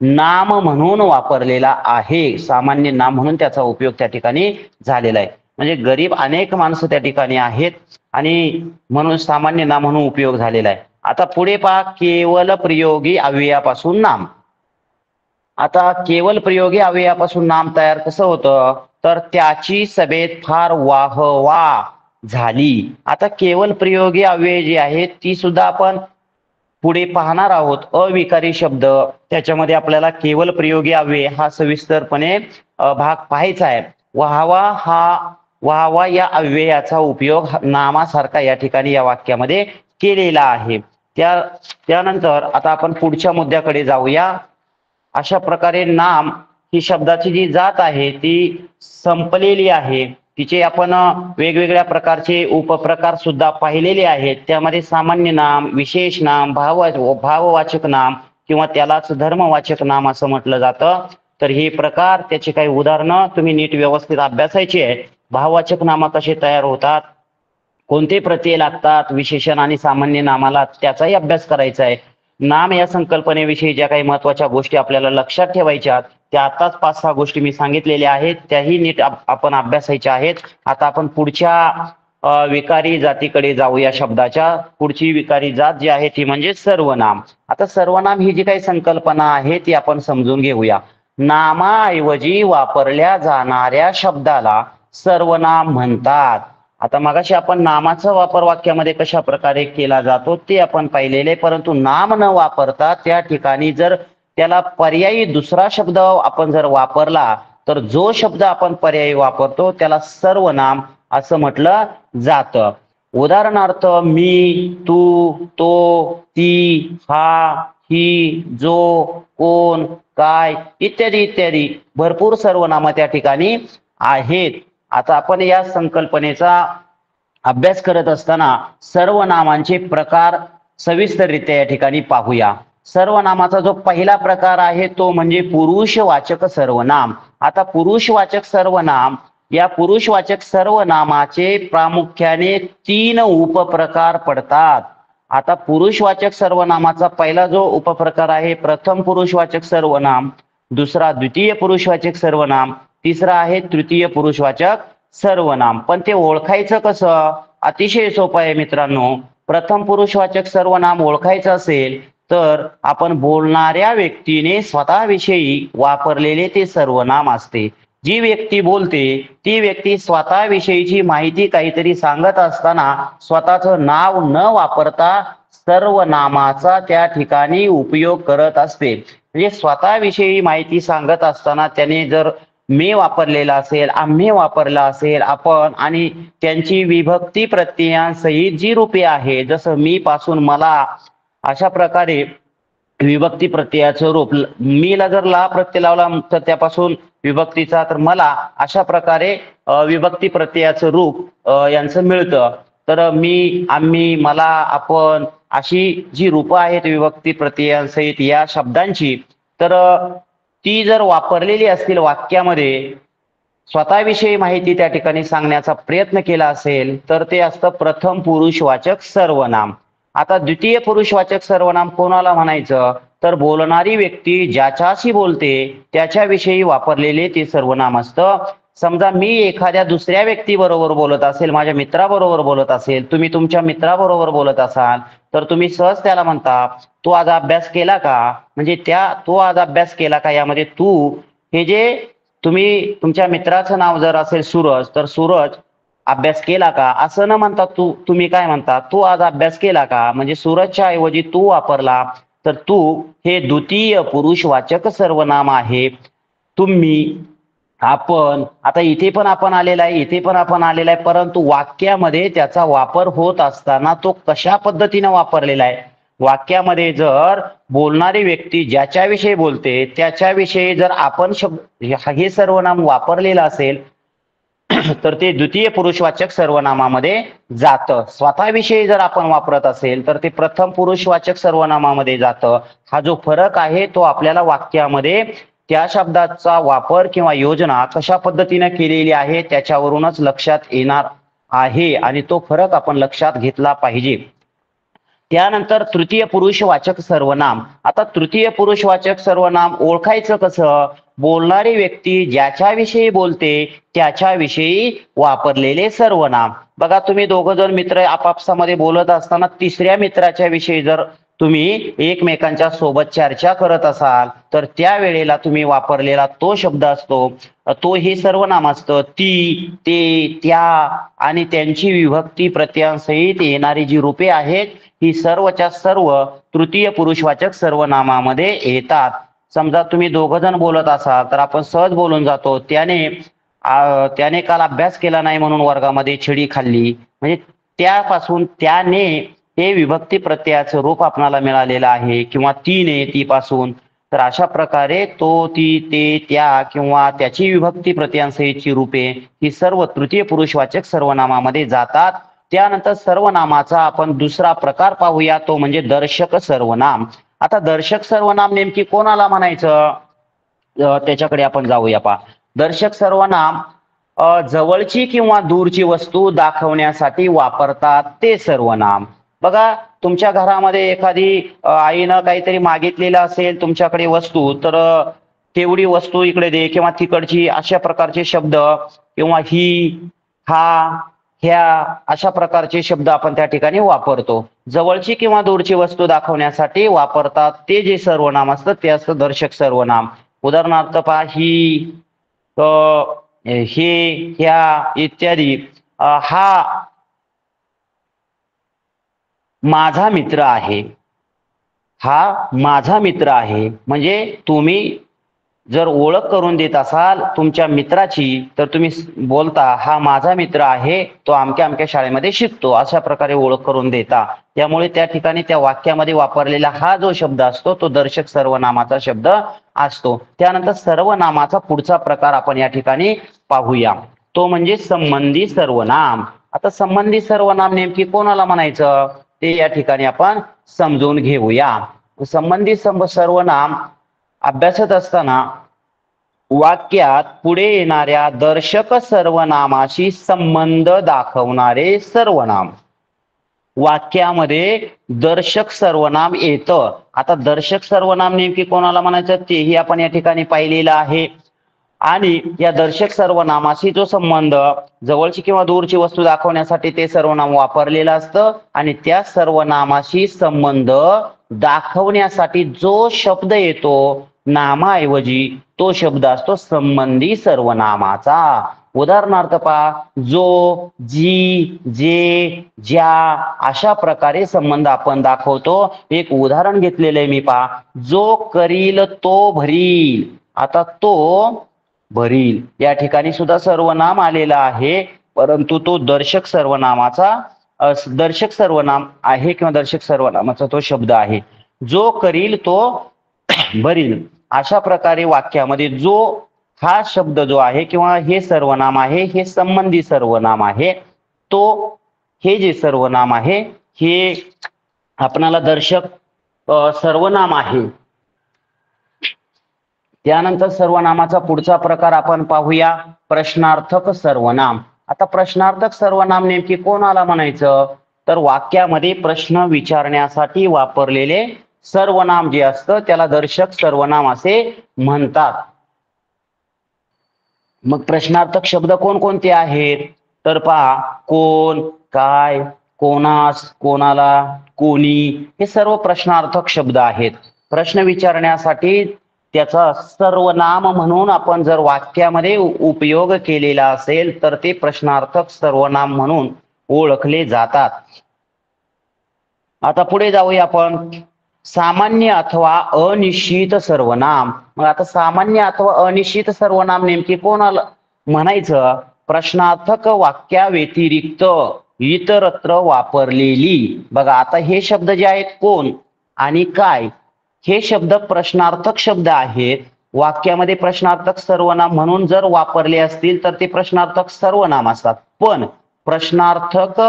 नाम म्हणून वापरलेला आहे. सामान्य नाम म्हणून त्याचा उपयोग त्या ठिकाणी झालेला आहे. म्हणजे गरीब अनेक माणसं त्या ठिकाणी आहेत आणि म्हणून सामान्य नाम म्हणून उपयोग झालेला आहे. आता पुढे पहा केवल प्रयोगी अव्ययापासून नाम. आता केवल प्रयोगी अव्ययापासून नाम तयार कसं होतं? तर त्याची सभेत फार वाहवा झाली. आता केवल प्रयोगी अव्यय जी आहेत ती सुद्धा आपण पुढे पाहणार आहोत अविकारी शब्द. त्याच्यामध्ये आपल्याला केवल प्रयोगी अव्यय हा सविस्तरपणे भाग पाहायचा आहे. वाहवा हा वाहवा या अव्ययाचा उपयोग हा- नामासारखा या ठिकाणी या वाक्यामध्ये केलेला आहे. त्या त्यानंतर आता आपण पुढच्या मुद्द्याकडे जाऊया. अशा प्रकारे नाम ही शब्दाची जी जात आहे ती संपलेली आहे. तिचे आपण वेगवेगळ्या प्रकारचे उपप्रकार सुद्धा पाहिलेले आहेत. त्यामध्ये सामान्य नाम विशेष नाम भाव भाववाचक नाम किंवा त्यालाच धर्मवाचक नाम असं म्हटलं जातं. तर हे प्रकार त्याचे काही उदाहरणं तुम्ही नीट व्यवस्थित अभ्यासायची आहे भाववाचक नाम कसे तयार होतात? कोणते प्रत्यय लागतात? विशेषण आणि सामान्य नामाला त्याचाही अभ्यास करायचा आहे. नाम या संकल्पनेविषयी ज्या काही महत्त्वाच्या गोष्टी आपल्याला लक्षात ठेवायच्या त्या आताच पाच सहा गोष्टी मी सांगितलेल्या आहेत त्याही नीट आपण अभ्यासायच्या आहेत. आता आपण पुढच्या विकारी जातीकडे जाऊया शब्दाच्या. पुढची विकारी जात जी आहे ती म्हणजे सर्वनाम. आता सर्वनाम ही जी काही संकल्पना आहे ती आपण समजून घेऊया. नामाऐवजी वापरल्या जाणाऱ्या शब्दाला सर्वनाम म्हणतात. आता मगाशी आपण नामाचा वापर वाक्यामध्ये कशा प्रकारे केला जातो ते आपण पाहिलेले परंतु नाम न वापरता त्या ठिकाणी जर त्याला पर्यायी दुसरा शब्द आपण जर वापरला तर जो शब्द आपण पर्यायी वापरतो त्याला सर्वनाम असं म्हटलं जातं. उदाहरणार्थ मी तू तो ती हा ही जो कोण काय इत्यादी इत्यादी. भरपूर सर्वनामं त्या ठिकाणी आहेत. आता आपण या संकल्पनेचा अभ्यास करत असताना सर्वनामांचे प्रकार सविस्तररित्या या ठिकाणी पाहूया. सर्वनामाचा जो पहिला प्रकार आहे तो म्हणजे पुरुषवाचक सर्वनाम. आता पुरुषवाचक सर्वनाम या पुरुषवाचक सर्वनामाचे प्रामुख्याने तीन उपप्रकार पडतात. आता पुरुषवाचक सर्वनामाचा पहिला जो उपप्रकार आहे प्रथम पुरुषवाचक सर्वनाम दुसरा द्वितीय पुरुषवाचक सर्वनाम तिसरं आहे तृतीय पुरुषवाचक सर्वनाम पण ते ओळखायचं कसं? अतिशय सोपं आहे मित्रांनो. प्रथम पुरुषवाचक सर्वनाम ओळखायचं असेल तर आपण बोलणाऱ्या व्यक्तीने स्वतःविषयी वापरलेले ते सर्वनाम असते. जी व्यक्ती बोलते ती व्यक्ती स्वतःविषयीची माहिती काहीतरी सांगत असताना स्वतःचं नाव न वापरता सर्वनामाचा त्या ठिकाणी उपयोग करत असते. म्हणजे स्वतःविषयी माहिती सांगत असताना त्याने जर मी वापरलेला असेल आम्ही वापरला असेल आपण आणि त्यांची विभक्ती प्रत्ययांसहित जी रूपे आहे जसं मी पासून मला अशा प्रकारे विभक्ती प्रत्ययाचं रूप मीला जर ला प्रत्यय लावला तर त्यापासून विभक्तीचा तर मला अशा प्रकारे विभक्ती प्रत्ययाचं रूप यांचं मिळतं. तर मी आम्ही मला आपण अशी जी रूपं आहेत विभक्ती प्रत्ययांसहित या शब्दांची तर ती जर वापरलेली असतील वाक्यामध्ये स्वतःविषयी माहिती त्या ठिकाणी सांगण्याचा प्रयत्न केला असेल तर ते असतं प्रथम पुरुषवाचक सर्वनाम. आता द्वितीय पुरुषवाचक सर्वनाम कोणाला म्हणायचं? तर बोलणारी व्यक्ती ज्याच्याशी बोलते त्याच्याविषयी वापरलेले ते सर्वनाम असतं. समजा मी एखाद्या दुसऱ्या व्यक्तीबरोबर बोलत असेल माझ्या मित्राबरोबर बोलत असेल तुम्ही तुमच्या मित्राबरोबर बोलत असाल तर तुम्ही सहज त्याला म्हणता तो आज अभ्यास केला का? म्हणजे त्या तो आज अभ्यास केला का? यामध्ये तू हे जे तुम्ही तुमच्या मित्राचं नाव जर असेल सूरज तर सूरज अभ्यास केला का? असं न म्हणता तू तुम्ही काय म्हणता तू आज अभ्यास केला का? म्हणजे सूरजच्या ऐवजी तू वापरला तर तू हे द्वितीय पुरुषवाचक सर्वनाम आहे. तुम्ही आपण आता इथे पण आपण आलेला आहे इथे पण आपण आलेला आहे परंतु वाक्यामध्ये त्याचा वापर होत असताना तो कशा पद्धतीने वापरलेला आहे? वाक्यामध्ये जर बोलणारी व्यक्ती ज्याच्याविषयी बोलते त्याच्याविषयी जर आपण शब्द हे सर्वनाम वापरलेलं असेल तर ते द्वितीय पुरुषवाचक सर्वनामामध्ये जातं. स्वतःविषयी जर आपण वापरत असेल तर ते प्रथम पुरुषवाचक सर्वनामामध्ये जातं. हा जो फरक आहे तो आपल्याला वाक्यामध्ये त्या शब्दाचा वापर किंवा योजना कशा पद्धतीने केलेली आहे त्याच्यावरूनच लक्षात येणार आहे आणि तो फरक आपण लक्षात घेतला पाहिजे. त्यानंतर तृतीय पुरुषवाचक सर्वनाम. आता तृतीय पुरुषवाचक सर्वनाम ओळखायचं कसं? बोलणारी व्यक्ती ज्याच्याविषयी बोलते त्याच्याविषयी वापरलेले सर्वनाम. बघा तुम्ही दोघ जण मित्र आपापसामध्ये बोलत असताना तिसऱ्या मित्राच्या विषयी जर तुम्ही एकमेकांच्या सोबत चर्चा करत असाल तर त्या वेळेला तुम्ही वापरलेला तो शब्द असतो तो हे सर्वनाम असतं ती ते त्या आणि त्यांची विभक्ती प्रत्ययांसहित येणारी जी रूपे आहेत ही सर्वच्या सर्व तृतीय पुरुषवाचक सर्वनामामध्ये येतात. समजा तुम्ही दोघ जण बोलत असाल तर आपण सहज बोलून जातो त्याने त्याने काल अभ्यास केला नाही म्हणून वर्गामध्ये छिडी खाल्ली. म्हणजे त्यापासून त्याने हे विभक्ती प्रत्ययाचं रूप आपणाला मिळालेलं आहे. किंवा तीने ती पासून तर अशा प्रकारे तो ती ते त्या किंवा त्याची विभक्ती प्रत्ययांसहितची रूपे ही सर्व तृतीय पुरुषवाचक सर्वनामामध्ये जातात. त्यानंतर सर्वनामाचा आपण दुसरा प्रकार पाहूया. तो म्हणजे दर्शक सर्वनाम. आता दर्शक सर्वनाम नेमकी कोणाला म्हणायचं? त्याच्याकडे आपण जाऊया पा दर्शक सर्वनाम जवळची किंवा दूरची वस्तू दाखवण्यासाठी वापरतात ते सर्वनाम. बघा तुमच्या घरामध्ये एखादी आईनं काहीतरी मागितलेलं असेल तुमच्याकडे वस्तू तर तेवढी वस्तू इकडे दे किंवा तिकडची अशा प्रकारचे शब्द किंवा ही हा ह्या अशा प्रकारचे शब्द आपण त्या ठिकाणी वापरतो. जवळची किंवा दूरची वस्तू दाखवण्यासाठी वापरतात. ते जे सर्वनाम असतं ते असतं दर्शक सर्वनाम. उदाहरणार्थ पहा ही हे ह्या इत्यादी. हा माझा मित्र आहे. हा माझा मित्र आहे. म्हणजे तुम्ही जर ओळख करून देत असाल तुमच्या मित्राची तर तुम्ही बोलता हा माझा मित्र आहे तो आमक्या आमक्या शाळेमध्ये शिकतो. अशा प्रकारे ओळख करून देता. त्यामुळे त्या ठिकाणी त्या वाक्यामध्ये वापरलेला हा जो शब्द असतो तो दर्शक सर्वनामाचा शब्द असतो. त्यानंतर सर्वनामाचा पुढचा प्रकार आपण या ठिकाणी पाहूया. तो म्हणजे संबंधी सर्वनाम. आता संबंधी सर्वनाम नेमकी कोणाला म्हणायचं? ते या ठिकाणी आपण समजून घेऊया. संबंधित सर्वनाम अभ्यासत असताना वाक्यात पुढे येणाऱ्या दर्शक सर्वनामाशी संबंध दाखवणारे सर्वनाम. वाक्यामध्ये दर्शक सर्वनाम येतं. आता दर्शक सर्वनाम नेमकी कोणाला म्हणायचं? तेही आपण या ठिकाणी पाहिलेलं आहे. आणि या दर्शक सर्वनामाशी जो संबंध जवळची किंवा दूरची वस्तू दाखवण्यासाठी ते सर्वनाम वापरलेलं असतं आणि त्या सर्वनामाशी संबंध दाखवण्यासाठी जो शब्द येतो नामाऐवजी तो शब्द असतो संबंधी सर्वनामाचा. उदाहरणार्थ पहा जो जी जे ज्या अशा प्रकारे संबंध आपण दाखवतो. एक उदाहरण घेतलेलं आहे मी पहा. जो करील तो भरील. आता तो भरील. या ठिकाणी सुद्धा सर्वनाम आलेला आहे. परंतु तो दर्शक सर्वनामाचा दर्शक सर्वनाम आहे किंवा दर्शक सर्वनामाचा तो शब्द आहे. जो करील तो भरील. अशा प्रकारे वाक्यामध्ये जो हा शब्द जो आहे किंवा हे सर्वनाम आहे हे संबंधी सर्वनाम आहे तो हे जे सर्वनाम आहे हे आपणाला दर्शक सर्वनाम आहे. त्यानंतर सर्वनामाचा पुढचा प्रकार आपण पाहूया. प्रश्नार्थक सर्वनाम. आता प्रश्नार्थक सर्वनाम नेमकी कोणाला म्हणायचं? तर वाक्यामध्ये प्रश्न विचारण्यासाठी वापरलेले सर्वनाम जे असतं त्याला दर्शक सर्वनाम असे म्हणतात. मग प्रश्नार्थक शब्द कोणकोणते आहेत? तर पहा कोण काय कोणास कोणाला कोणी हे सर्व प्रश्नार्थक शब्द आहेत. प्रश्न विचारण्यासाठी त्याचा सर्वनाम म्हणून आपण जर वाक्यामध्ये उपयोग केलेला असेल तर ते प्रश्नार्थक सर्वनाम म्हणून ओळखले जातात. आता पुढे जाऊया आपण. सामान्य अथवा अनिश्चित सर्वनाम. मग आता सामान्य अथवा अनिश्चित सर्वनाम नेमके कोणाला म्हणायचं? प्रश्नार्थक वाक्या व्यतिरिक्त इतरत्र वापरलेली. बघा आता हे शब्द जे आहेत कोण आणि काय? हे शब्द प्रश्नार्थक शब्द आहेत. वाक्यामध्ये प्रश्नार्थक सर्वनाम म्हणून जर वापरले असतील तर ते प्रश्नार्थक सर्वनाम असतात. पण प्रश्नार्थक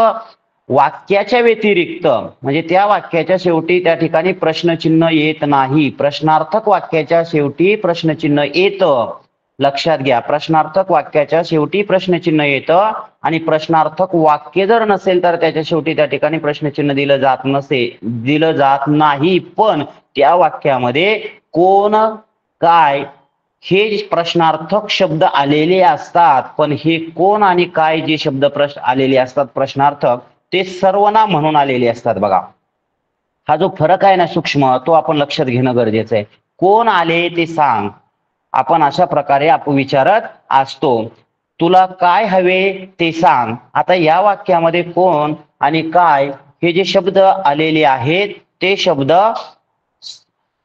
वाक्याच्या व्यतिरिक्त म्हणजे त्या वाक्याच्या शेवटी त्या ठिकाणी प्रश्नचिन्ह येत नाही. प्रश्नार्थक वाक्याच्या शेवटी प्रश्नचिन्ह येतं. लक्षात घ्या प्रश्नार्थक वाक्याच्या शेवटी प्रश्नचिन्ह येतं आणि प्रश्नार्थक वाक्य जर नसेल तर त्याच्या शेवटी त्या ठिकाणी प्रश्नचिन्ह दिलं जात नसे दिलं जात नाही. पण त्या वाक्यामध्ये कोण काय हे प्रश्नार्थक शब्द आलेले असतात पण हे कोण आणि काय जे शब्द प्रश्न आलेले असतात प्रश्नार्थक ते सर्वनाम म्हणून आलेले असतात बघा. हा जो फरक आहे ना सूक्ष्म तो आपण लक्षात घेणं गरजेचं आहे. कोण आले ते सांग. आपण अशा प्रकारे आपण विचारत असतो. तुला काय हवे ते सांग. आता या वाक्यामध्ये कोण आणि काय हे जे शब्द आलेले आहेत ते शब्द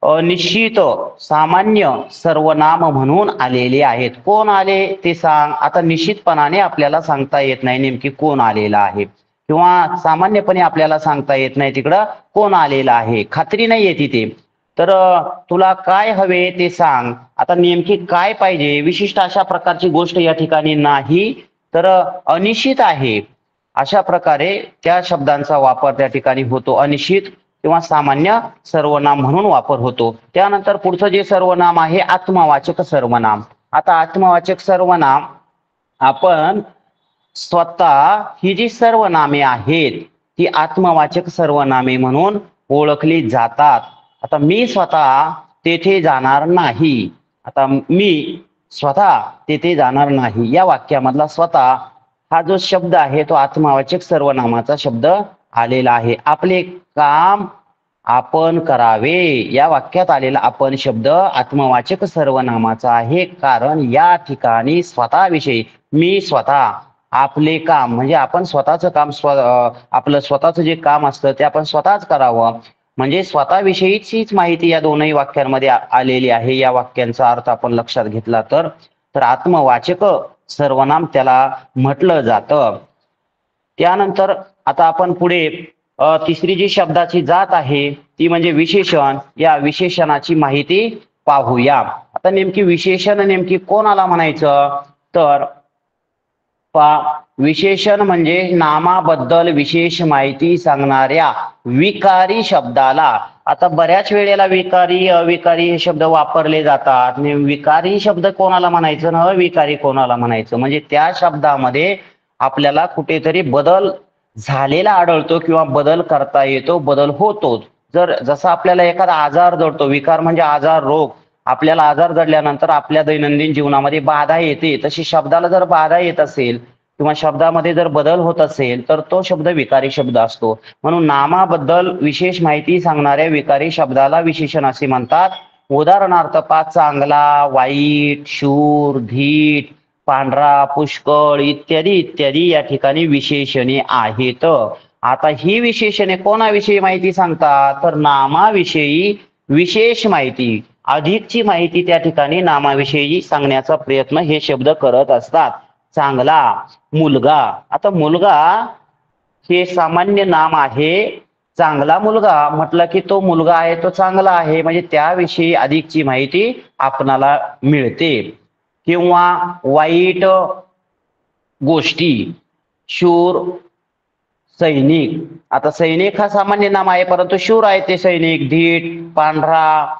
निश्चित सामान्य सर्वनाम म्हणून आलेले आहेत. कोण आले ते सांग. आता निश्चितपणाने आपल्याला सांगता येत नाही नेमकी कोण आलेला आहे. किंवा सामान्यपणे आपल्याला सांगता येत नाही तिकडं कोण आलेला आहे. खात्री नाहीये तिथे. तर तुला काय हवे ते सांग. आता नेमकी काय पाहिजे? विशिष्ट अशा प्रकारची गोष्ट या ठिकाणी नाही. तर अनिश्चित आहे. अशा प्रकारे त्या शब्दांचा वापर त्या ठिकाणी होतो. अनिश्चित किंवा सामान्य सर्वनाम म्हणून वापर होतो. त्यानंतर पुढचं जे सर्वनाम आहे आत्मवाचक सर्वनाम. आता आत्मवाचक सर्वनाम आपण स्वतः ही जी सर्वनामे आहेत ती आत्मवाचक सर्वनामे म्हणून ओळखली जातात. आता मी स्वतः तेथे जाणार नाही. आता मी स्वतः तेथे जाणार नाही. या वाक्यामधला स्वतः हा जो शब्द आहे तो आत्मवाचक सर्वनामाचा शब्द आलेला आहे. आपले काम आपण करावे. या वाक्यात आलेला आपण शब्द आत्मवाचक सर्वनामाचा आहे. कारण या ठिकाणी स्वतःविषयी मी स्वतः आपले काम म्हणजे आपण स्वतःचं काम स्व आपलं स्वतःचं जे काम असतं ते आपण स्वतःच करावं. म्हणजे स्वतःविषयीचीच माहिती या दोनही वाक्यांमध्ये आलेली आहे. या वाक्यांचा अर्थ आपण लक्षात घेतला तर तर आत्मवाचक सर्वनाम त्याला म्हटलं जातं. त्यानंतर आता आपण पुढे तिसरी जी शब्दाची जात आहे ती म्हणजे विशेषण. या विशेषणाची माहिती पाहूया. आता नेमकी विशेषण नेमकी कोणाला म्हणायचं? तर पा विशेषण म्हणजे नामाबद्दल विशेष माहिती सांगणाऱ्या विकारी शब्दाला. आता बऱ्याच वेळेला विकारी अविकारी हे शब्द वापरले जातात. विकारी शब्द कोणाला म्हणायचं? न अविकारी कोणाला म्हणायचं? म्हणजे त्या शब्दामध्ये आपल्याला कुठेतरी बदल झालेला आढळतो किंवा बदल करता येतो बदल होतो जर जसा आपल्याला एखादा आजार जडतो विकार म्हणजे आजार रोग आपल्याला आजार जडल्यानंतर आपल्या दैनंदिन जीवनामध्ये बाधा येते. तशी शब्दाला जर बाधा येत असेल किंवा शब्दामध्ये जर बदल होत असेल तर तो शब्द विकारी शब्द असतो. म्हणून नामाबद्दल विशेष माहिती सांगणाऱ्या विकारी शब्दाला विशेषण असे म्हणतात. उदाहरणार्थ पाच चांगला वाईट शूर धीट पांढरा पुष्कळ इत्यादी इत्यादी या ठिकाणी विशेषणे आहेत. आता ही विशेषणे कोणाविषयी माहिती सांगतात तर नामाविषयी विशेष माहिती. अधिकची माहिती त्या ठिकाणी नामाविषयी सांगण्याचा प्रयत्न हे शब्द करत असतात. चांगला मुलगा. आता मुलगा हे सामान्य नाम आहे. चांगला मुलगा म्हटलं की तो मुलगा आहे तो चांगला आहे. म्हणजे त्याविषयी अधिकची माहिती आपणाला मिळते. किंवा वाईट गोष्टी शूर सैनिक. आता सैनिक हा सामान्य नाम आहे परंतु शूर आहे ते सैनिक. धीट पांढरा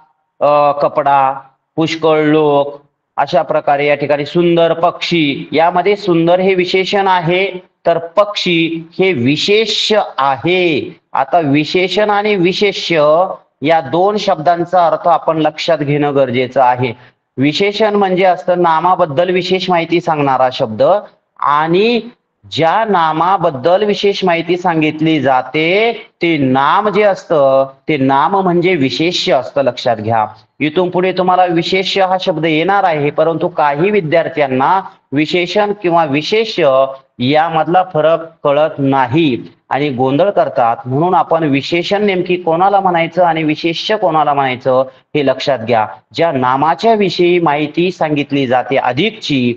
कपडा पुष्कळ लोक अशा प्रकारे या ठिकाणी सुंदर पक्षी. यामध्ये सुंदर हे विशेषण आहे तर पक्षी हे विशेष आहे. आता विशेषण आणि विशेष्य या दोन शब्दांचा अर्थ आपण लक्षात घेणं गरजेचं आहे. विशेषण म्हणजे असतं नामाबद्दल विशेष माहिती सांगणारा शब्द. आणि ज्या नामाबद्दल विशेष माहिती सांगितली जाते ते नाम जे असतं ते नाम म्हणजे विशेष्य असतं लक्षात घ्या. इथून पुढे तुम्हाला विशेष्य हा शब्द येणार आहे परंतु काही विद्यार्थ्यांना विशेषण किंवा विशेष्य यामधला फरक कळत नाही. आणि गोंधळ करतात म्हणून आपण विशेषण नेमकी कोणाला म्हणायचं आणि विशेष्य कोणाला म्हणायचं हे लक्षात घ्या. ज्या नामाच्या विषयी माहिती सांगितली जाते अधिकची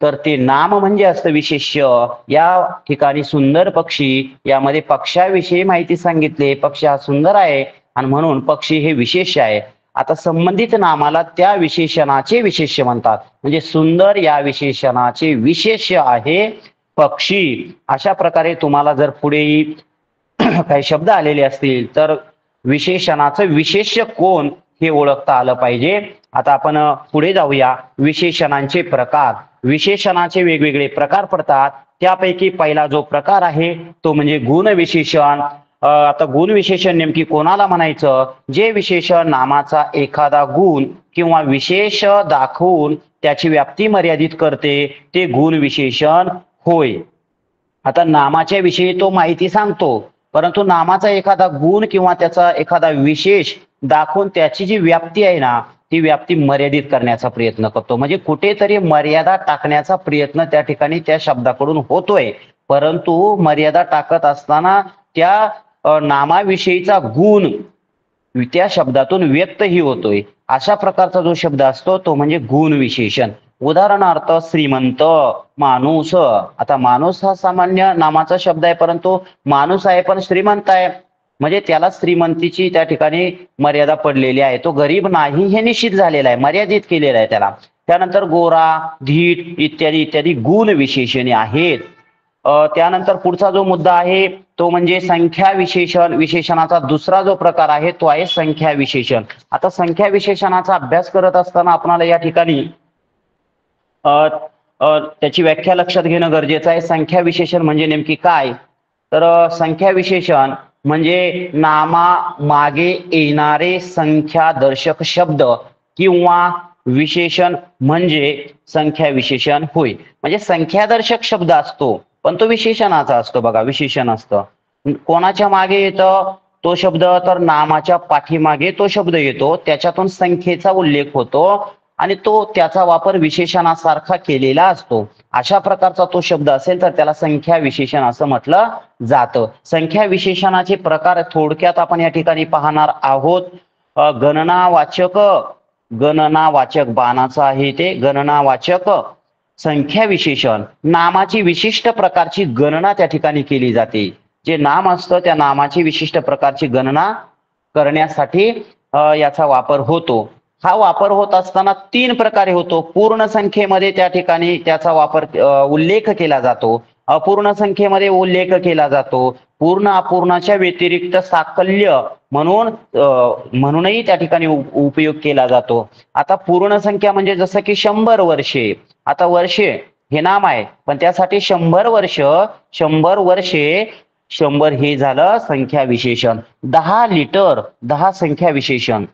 तर ते नाम म्हणजे असतं विशेष्य. या ठिकाणी सुंदर पक्षी यामध्ये पक्षाविषयी माहिती सांगितली पक्ष हा सुंदर आहे आणि म्हणून पक्षी हे विशेष आहे. आता संबंधित नामाला त्या विशेषणाचे विशेष्य म्हणतात. म्हणजे सुंदर या विशेषणाचे विशेष्य आहे. पक्षी अशा प्रकारे तुम्हाला जर पुढे काही शब्द आलेले असतील तर विशेषणाचं विशेष कोण हे ओळखता आलं पाहिजे. आता आपण पुढे जाऊया. विशेषणांचे प्रकार. विशेषणाचे वेगवेगळे प्रकार पडतात. त्यापैकी पहिला जो प्रकार आहे तो म्हणजे गुण विशेषण. आता गुण विशेषण नेमकी कोणाला म्हणायचं? जे विशेषण नामाचा एखादा गुण किंवा विशेष दाखवून त्याची व्याप्ती मर्यादित करते ते गुण विशेषण. होय. आता नामाच्या विषयी तो माहिती सांगतो परंतु नामाचा एखादा गुण किंवा त्याचा एखादा विशेष दाखवून त्याची जी व्याप्ती आहे ना ती व्याप्ती मर्यादित करण्याचा प्रयत्न करतो. म्हणजे कुठेतरी मर्यादा टाकण्याचा प्रयत्न त्या ठिकाणी त्या शब्दाकडून होतोय. परंतु मर्यादा टाकत असताना त्या नामाविषयीचा गुण त्या शब्दातून व्यक्तही होतोय. अशा प्रकारचा जो शब्द असतो तो म्हणजे गुण विशेषण. उदाहरणार्थ श्रीमंत माणूस. आता माणूस हा सामान्य नामाचा शब्द आहे परंतु माणूस आहे पण श्रीमंत आहे. म्हणजे त्याला श्रीमंतीची त्या ठिकाणी मर्यादा पडलेली आहे. तो गरीब नाही हे निश्चित झालेला आहे. मर्यादित केलेला आहे त्याला. त्यानंतर गोरा धीट इत्यादी इत्यादी गुण विशेषणे आहेत. त्यानंतर पुढचा जो मुद्दा आहे तो म्हणजे संख्या विशेषण विशेषणाचा दुसरा जो प्रकार आहे तो आहे संख्या विशेषण. आता संख्या विशेषणाचा अभ्यास करत असताना आपणाला या ठिकाणी त्याची व्याख्या लक्षात घेणं गरजेचं आहे. संख्या विशेषण म्हणजे नेमकी काय? तर संख्या विशेषण म्हणजे नामा मागे येणारे संख्या दर्शक शब्द किंवा विशेषण म्हणजे संख्या विशेषण होय. म्हणजे संख्यादर्शक शब्द असतो पण तो विशेषणाचा असतो बघा विशेषण असतं. कोणाच्या मागे येतं तो शब्द तर नामाच्या पाठीमागे तो शब्द येतो. त्याच्यातून संख्येचा उल्लेख होतो. आणि तो त्याचा वापर विशेषणासारखा केलेला असतो. अशा प्रकारचा तो शब्द असेल तर त्याला संख्या विशेषण असं म्हटलं जातं. संख्या विशेषणाचे प्रकार थोडक्यात आपण या ठिकाणी पाहणार आहोत. गणनावाचक गणनावाचक बाणाचं आहे ते. गणनावाचक संख्या विशेषण. नामाची विशिष्ट प्रकारची गणना त्या ठिकाणी केली जाते. जे नाम असतं त्या नामाची विशिष्ट प्रकारची गणना करण्यासाठी याचा वापर होतो. हा वापर होत असताना तीन प्रकारे होतो. पूर्ण संख्येमध्ये त्या ठिकाणी त्याचा वापर उल्लेख केला जातो. अपूर्ण संख्येमध्ये उल्लेख केला जातो. पूर्ण अपूर्णाच्या व्यतिरिक्त साकल्य म्हणून म्हणूनही त्या ठिकाणी उपयोग केला जातो. आता पूर्ण संख्या म्हणजे जसं की शंभर वर्षे. आता वर्षे हे नाम आहे. पण त्यासाठी शंभर वर्ष शंभर वर्षे शंभर हे झालं संख्या विशेषण. दहा लिटर दहा संख्या विशेषण.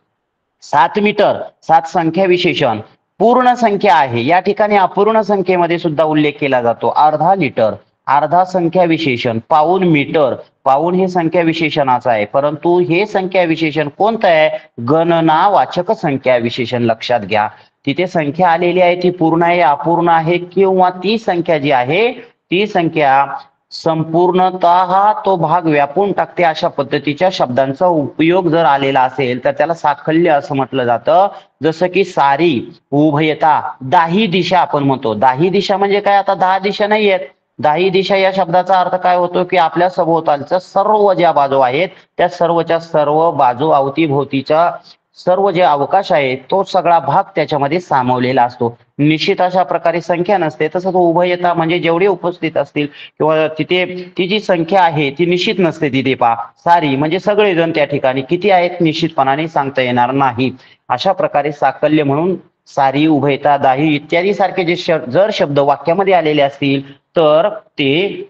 सात मीटर सात संख्या विशेषण पूर्ण संख्या आहे. या ठिकाणी अपूर्ण संख्येमध्ये सुद्धा उल्लेख केला जातो. अर्धा लिटर अर्धा संख्या विशेषण पाऊन मीटर. पाऊन हे संख्या विशेषणाचं आहे. परंतु हे संख्या विशेषण कोणतं आहे? गणना वाचक संख्या विशेषण लक्षात घ्या. तिथे संख्या आलेली आहे ती पूर्ण आहे अपूर्ण आहे किंवा ती संख्या जी आहे ती संख्या संपूर्णतः तो भाग व्यापून टाकते अशा पद्धतीच्या शब्दांचा उपयोग जर आलेला असेल तर त्याला साखल्य असं म्हटलं जातं. जसं की सारी उभयता दाही दिशा आपण म्हणतो. दाही दिशा म्हणजे काय? आता दहा दिशा नाही आहेत. दाही दिशा या शब्दाचा अर्थ काय होतो की आपल्या सभोवतालच्या सर्व ज्या बाजू आहेत त्या सर्वच्या सर्व बाजू अवतीभोवतीच्या सर्व जे अवकाश आहे तो सगळा भाग त्याच्यामध्ये सामावलेला असतो. निश्चित अशा प्रकारे संख्या नसते तसंच उभयता म्हणजे जेवढे उपस्थित असतील किंवा तिथे ती जी संख्या आहे ती निश्चित नसते तिथे पा सारी म्हणजे सगळेजण त्या ठिकाणी किती आहेत निश्चितपणाने सांगता येणार नाही. अशा प्रकारे साकल्य म्हणून सारी उभयता दाही इत्यादी सारखे जे शब्द जर शब्द वाक्यामध्ये आलेले असतील तर ते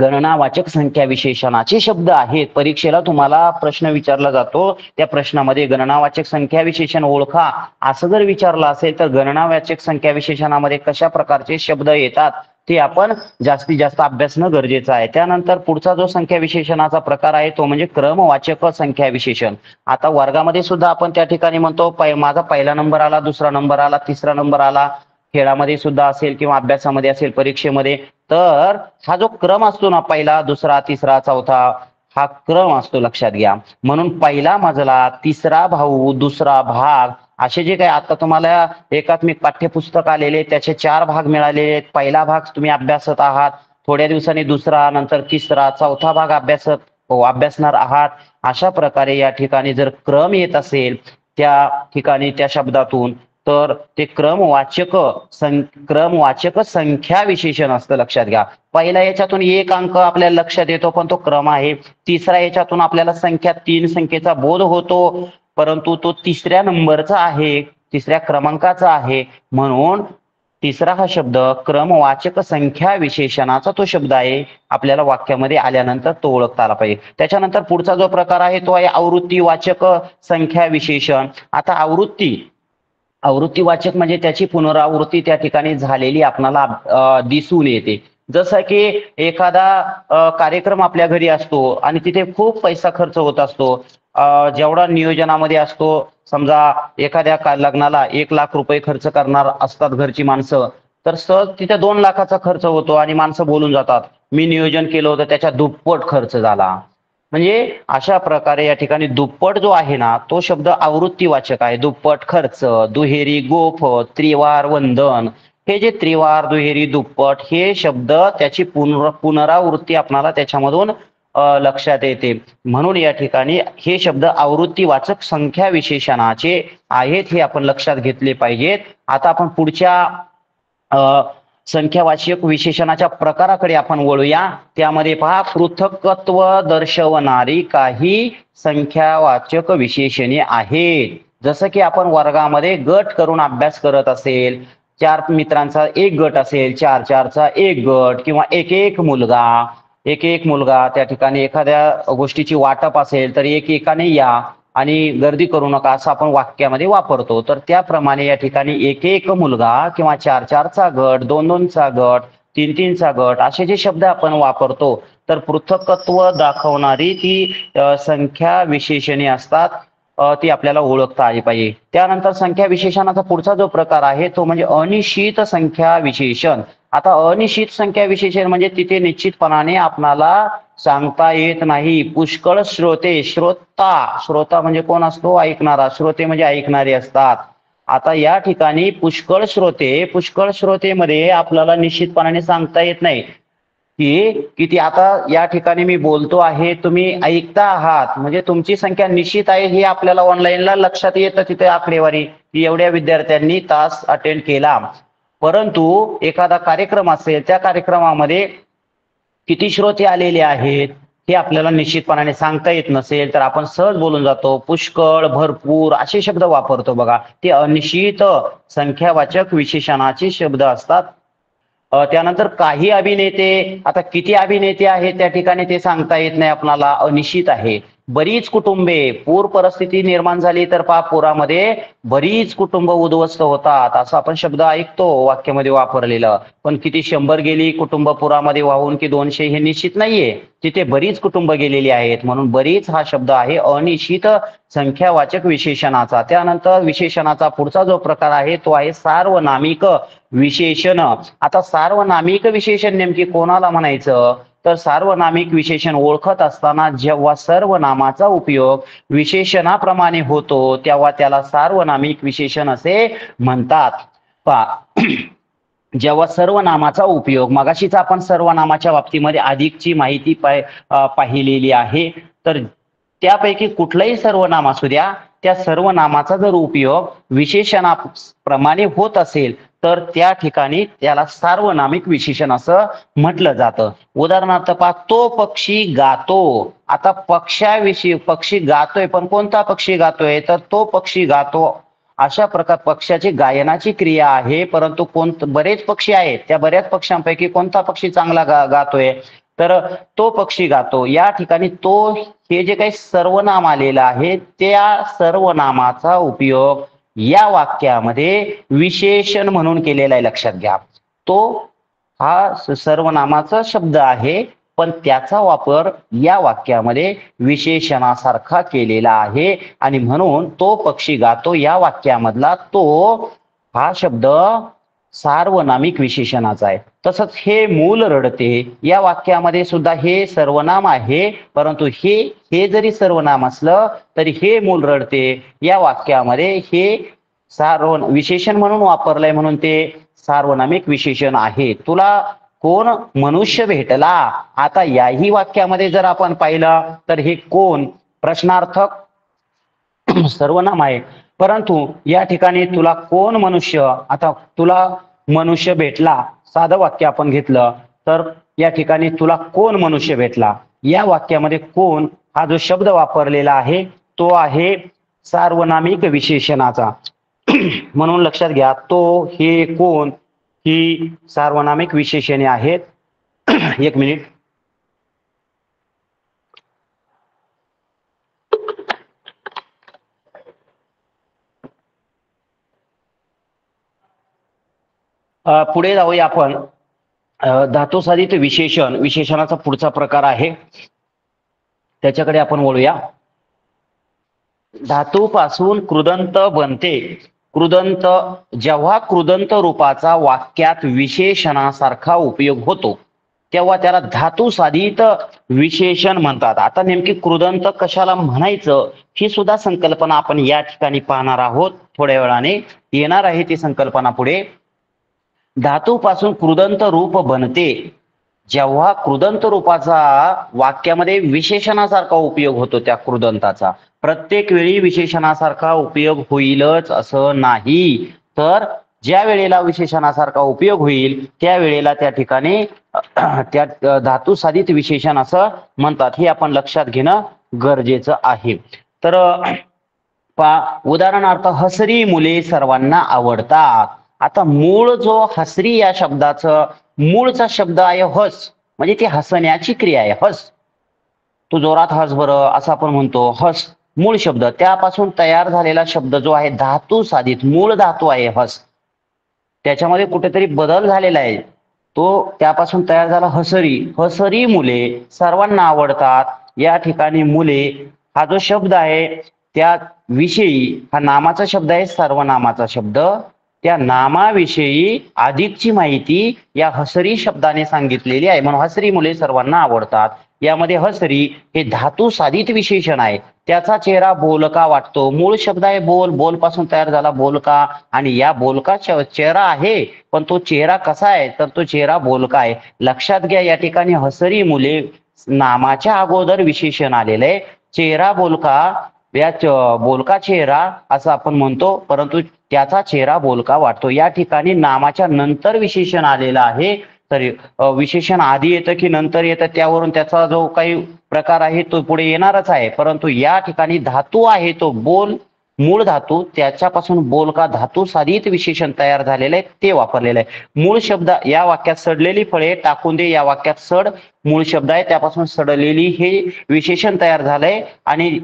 गणनावाचक संख्या विशेषणाचे शब्द आहेत. परीक्षेला तुम्हाला प्रश्न विचारला जातो. त्या प्रश्नामध्ये गणनावाचक संख्या विशेषण ओळखा. असं जर विचारलं असेल तर गणनावाचक संख्या विशेषणामध्ये कशा प्रकारचे शब्द येतात ते आपण जास्तीत जास्त अभ्यासणं गरजेचं आहे. त्यानंतर पुढचा जो संख्या विशेषणाचा प्रकार आहे तो म्हणजे क्रमवाचक संख्या विशेषण. आता वर्गामध्ये सुद्धा आपण त्या ठिकाणी म्हणतो माझा पहिला नंबर आला दुसरा नंबर आला तिसरा नंबर आला. खेळामध्ये सुद्धा असेल किंवा अभ्यासामध्ये असेल परीक्षेमध्ये. तर हा जो क्रम असतो ना पहिला दुसरा तिसरा चौथा हा क्रम असतो लक्षात घ्या. म्हणून पहिला मजला तिसरा भाऊ दुसरा भाग असे जे काही आता तुम्हाला एकात्मिक पाठ्यपुस्तक आलेले त्याचे चार भाग मिळालेले आहेत. पहिला भाग तुम्ही अभ्यासत आहात. थोड्या दिवसांनी दुसरा नंतर तिसरा चौथा भाग अभ्यासत हो, अभ्यासणार आहात. अशा प्रकारे या ठिकाणी जर क्रम येत असेल त्या ठिकाणी त्या शब्दातून तर ते क्रमवाचक सं क्रमवाचक संख्या विशेषण असतं लक्षात घ्या. पहिल्या याच्यातून एक अंक आपल्याला लक्षात येतो पण तो क्रम आहे. तिसऱ्या याच्यातून आपल्याला संख्या तीन संख्येचा बोध होतो परंतु तो तिसऱ्या नंबरचा आहे तिसऱ्या क्रमांकाचा आहे. म्हणून तिसरा हा शब्द क्रमवाचक संख्या विशेषणाचा तो शब्द आहे आपल्याला वाक्यामध्ये आल्यानंतर तो ओळखता आला पाहिजे. त्याच्यानंतर पुढचा जो प्रकार आहे तो आहे आवृत्ती वाचक संख्या विशेषण. आता आवृत्ती आवृत्तीवाचक म्हणजे त्याची पुनरावृत्ती त्या ठिकाणी झालेली आपणाला दिसून येते. जसं की एखादा कार्यक्रम आपल्या घरी असतो आणि तिथे खूप पैसा खर्च होत असतो. जेवढा नियोजनामध्ये असतो समजा एखाद्या लग्नाला एक लाख रुपये खर्च करणार असतात घरची माणसं तर सहज तिथे दोन लाखाचा खर्च होतो आणि माणसं बोलून जातात. मी नियोजन केलं होतं त्याच्या दुप्पट खर्च झाला. म्हणजे अशा प्रकारे या ठिकाणी दुप्पट जो आहे ना तो शब्द आवृत्तीवाचक आहे. दुप्पट खर्च दुहेरी गोफ त्रिवार वंदन. हे जे त्रिवार दुहेरी दुप्पट हे शब्द त्याची पुनर पुनरावृत्ती आपणाला त्याच्यामधून लक्षात येते. म्हणून या ठिकाणी हे शब्द आवृत्तीवाचक संख्या विशेषणाचे आहेत हे आपण लक्षात घेतले पाहिजेत. आता आपण पुढच्या अ, संख्यावाचक विशेषणाच्या प्रकाराकडे आपण वळूया. त्यामध्ये पहा पृथकत्व दर्शवणारी काही संख्यावाचक विशेषणे आहेत. जसं की आपण वर्गामध्ये गट करून अभ्यास करत असेल चार मित्रांचा एक गट असेल चार चारचा एक गट किंवा एक एक मुलगा एक एक मुलगा त्या ठिकाणी एखाद्या गोष्टीची वाटप असेल तर एक एकाने या. आणि गर्दी करू नका असं आपण वाक्यामध्ये वापरतो. तर त्याप्रमाणे या ठिकाणी एक एक मुलगा किंवा चार चारचा गट दोन दोनचा गट तीन तीनचा गट असे जे शब्द आपण वापरतो तर पृथकत्व दाखवणारी ती संख्या विशेषणे असतात. ती आपल्याला ओळखता आली पाहिजे. त्यानंतर संख्या विशेषणाचा पुढचा जो प्रकार आहे तो म्हणजे अनिश्चित संख्या विशेषण. आता अनिश्चित संख्या विशेषण म्हणजे तिथे निश्चितपणाने आपणाला सांगता येत नाही. पुष्कळ श्रोते श्रोता श्रोता म्हणजे कोण असतो? ऐकणारा. श्रोते म्हणजे ऐकणारे असतात. आता या ठिकाणी पुष्कळ श्रोते पुष्कळ श्रोतेमध्ये आपल्याला निश्चितपणाने सांगता येत नाही. की किती आता या ठिकाणी मी बोलतो आहे तुम्ही ऐकता आहात. म्हणजे तुमची संख्या निश्चित आहे हे आपल्याला ऑनलाईनला लक्षात येतं तिथे आकडेवारी की एवढ्या विद्यार्थ्यांनी तास अटेंड केला. परंतु एखादा कार्यक्रम असेल त्या कार्यक्रमामध्ये किती श्रोते आलेले आहेत हे आपल्याला निश्चितपणाने सांगता येत नसेल तर आपण सहज बोलून जातो. पुष्कळ भरपूर असे शब्द वापरतो बघा. ते अनिश्चित संख्यावाचक विशेषणाचे शब्द असतात. त्यानंतर काही अभिनेते आता किती अभिनेते आहेत त्या ठिकाणी ते सांगता येत नाही आपणाला अनिश्चित आहे. बरीच कुटुंबे पूर परिस्थिती निर्माण झाली तर पा पुरामध्ये बरीच कुटुंब उद्ध्वस्त होतात असा आपण शब्द ऐकतो वाक्यामध्ये वापरलेलं. पण किती शंभर गेली कुटुंब पुरामध्ये वाहून की दोनशे हे निश्चित नाहीये. तिथे बरीच कुटुंब गेलेली आहेत म्हणून बरीच हा शब्द आहे अनिश्चित संख्यावाचक विशेषणाचा. त्यानंतर विशेषणाचा पुढचा जो प्रकार आहे तो आहे सार्वनामिक विशेषण. आता सार्वनामिक विशेषण नेमकी कोणाला म्हणायचं? तर सार्वनामिक विशेषण ओळखत असताना जेव्हा सर्वनामाचा उपयोग विशेषणाप्रमाणे होतो तेव्हा त्याला सार्वनामिक विशेषण असे म्हणतात. पा जेव्हा सर्वनामाचा उपयोग मगाशीच आपण सर्वनामाच्या बाबतीमध्ये अधिकची माहिती पाहिलेली आहे तर त्यापैकी कुठलंही सर्वनाम असू द्या त्या सर्वनामाचा जर उपयोग विशेषणाप्रमाणे होत असेल तर त्या ठिकाणी त्याला सार्वनामिक विशेषण असं म्हटलं जातं. उदाहरणार्थ पहा तो पक्षी गातो. आता पक्षाविषयी पक्षी गातोय पण कोणता पक्षी गातोय? तर तो पक्षी गातो. अशा प्रकार पक्षाची गायनाची क्रिया आहे परंतु कोण बरेच पक्षी आहेत. त्या बऱ्याच पक्ष्यांपैकी कोणता पक्षी चांगला गा गातोय? तर तो पक्षी गातो. या ठिकाणी तो हे जे काही सर्वनाम आलेलं आहे त्या सर्वनामाचा उपयोग या वाक्यामध्ये विशेषण म्हणून केलेला आहे लक्षात घ्या. तो हा सर्वनामाचा शब्द आहे पण त्याचा वापर या वाक्यामध्ये विशेषणासारखा केलेला आहे. आणि म्हणून तो पक्षी गातो या वाक्यामधला तो हा शब्द सार्वनामिक विशेषणाचा आहे. तसंच हे मूल रडते या वाक्यामध्ये सुद्धा हे सर्वनाम आहे परंतु हे हे जरी सर्वनाम असलं तरी हे मूल रडते. या वाक्यामध्ये हे सार्व विशेषण म्हणून वापरलंय म्हणून ते सार्वनामिक विशेषण आहे. तुला कोण मनुष्य भेटला? आता याही वाक्यामध्ये जर आपण पाहिलं तर हे कोण? प्रश्नार्थक सर्वनाम आहे. परंतु या ठिकाणी तुला कोण मनुष्य आता तुला मनुष्य भेटला साधं वाक्य आपण घेतलं तर या ठिकाणी तुला कोण मनुष्य भेटला? या वाक्यामध्ये कोण हा जो शब्द वापरलेला आहे तो आहे सार्वनामिक विशेषणाचा. म्हणून लक्षात घ्या तो हे कोण ही सार्वनामिक विशेषणे आहेत. एक मिनिट. पुढे जाऊया आपण. धातुसाधित विशेषण विशेषणाचा पुढचा प्रकार आहे. त्याच्याकडे आपण वळूया. धातूपासून कृदंत बनते. कृदंत जेव्हा कृदंत रूपाचा वाक्यात विशेषणासारखा उपयोग होतो तेव्हा त्याला धातू साधित विशेषण म्हणतात. आता नेमकी कृदंत कशाला म्हणायचं ही सुद्धा संकल्पना आपण या ठिकाणी पाहणार आहोत. थोड्या वेळाने येणार आहे ती संकल्पना पुढे. धातूपासून कृदंत रूप बनते. जेव्हा कृदंत रूपाचा वाक्यामध्ये विशेषणासारखा उपयोग होतो त्या कृदंताचा. प्रत्येक वेळी विशेषणासारखा उपयोग होईलच असं नाही. तर ज्या वेळेला विशेषणासारखा उपयोग होईल त्या वेळेला त्या ठिकाणी त्या धातू साधित विशेषण असं म्हणतात. हे आपण लक्षात घेणं गरजेचं आहे. तर पा उदाहरणार्थ हसरी मुले सर्वांना आवडतात. आता मूळ जो हसरी या शब्दाचं मूळचा शब्द आहे हस. म्हणजे ती हसण्याची क्रिया आहे हस. तू जोरात हस बरं असं आपण म्हणतो हस. मूळ शब्द. त्यापासून तयार झालेला शब्द जो आहे धातू साधित. मूळ धातू आहे हस. त्याच्यामध्ये कुठेतरी बदल झालेला आहे. तो त्यापासून तयार झाला हसरी. हसरी मुले सर्वांना आवडतात. या ठिकाणी मुले हा जो शब्द आहे त्या विषयी हा नामाचा शब्द आहे सर्वनामाचा शब्द. त्या नामाविषयी अधिकची माहिती या हसरी शब्दाने सांगितलेली आहे. म्हणून हसरी मुले सर्वांना आवडतात. यामध्ये हसरी हे धातू साधित विशेषण आहे. त्याचा चेहरा बोलका वाटतो. मूळ शब्द आहे बोल. बोलपासून तयार झाला बोलका. आणि या बोलका चेहरा आहे पण तो चेहरा कसा आहे? तर तो चेहरा बोलका आहे. लक्षात घ्या या ठिकाणी हसरी मुले नामाच्या अगोदर विशेषण आलेलं आहे. चेहरा बोलका या बोलका चेहरा असं आपण म्हणतो. परंतु त्याचा चेहरा बोलका वाटतो. या ठिकाणी नामाच्या नंतर विशेषण आलेलं आहे. तर विशेषण आधी येतं की नंतर येतं? त्यावरून त्याचा जो काही प्रकार आहे तो पुढे येणारच आहे. परंतु या ठिकाणी धातू आहे तो बोल मूळ धातू. त्याच्यापासून बोलका धातू साधित विशेषण तयार झालेलं आहे. ते वापरलेलं आहे. मूळ शब्द या वाक्यात सडलेली फळे टाकून दे या वाक्यात सड मूळ शब्द आहे. त्यापासून सडलेली हे विशेषण तयार झालंय. आणि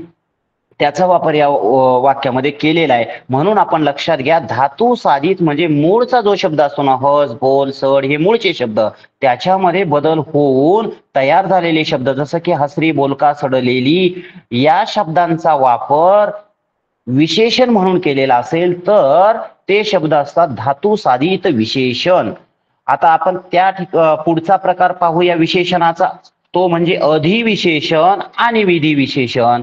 त्याचा वापर या वाक्यामध्ये केलेला आहे. म्हणून आपण लक्षात घ्या धातू साधित म्हणजे मूळचा जो शब्द असतो ना हस बोल सड हे मूळचे शब्द त्याच्यामध्ये बदल होऊन तयार झालेले शब्द जसं की हसरी बोलका सडलेली या शब्दांचा वापर विशेषण म्हणून केलेला असेल तर ते शब्द असतात धातू साधित विशेषण. आता आपण त्या पुढचा प्रकार पाहूया विशेषणाचा. तो म्हणजे अधिविशेषण आणि विधी विशेषण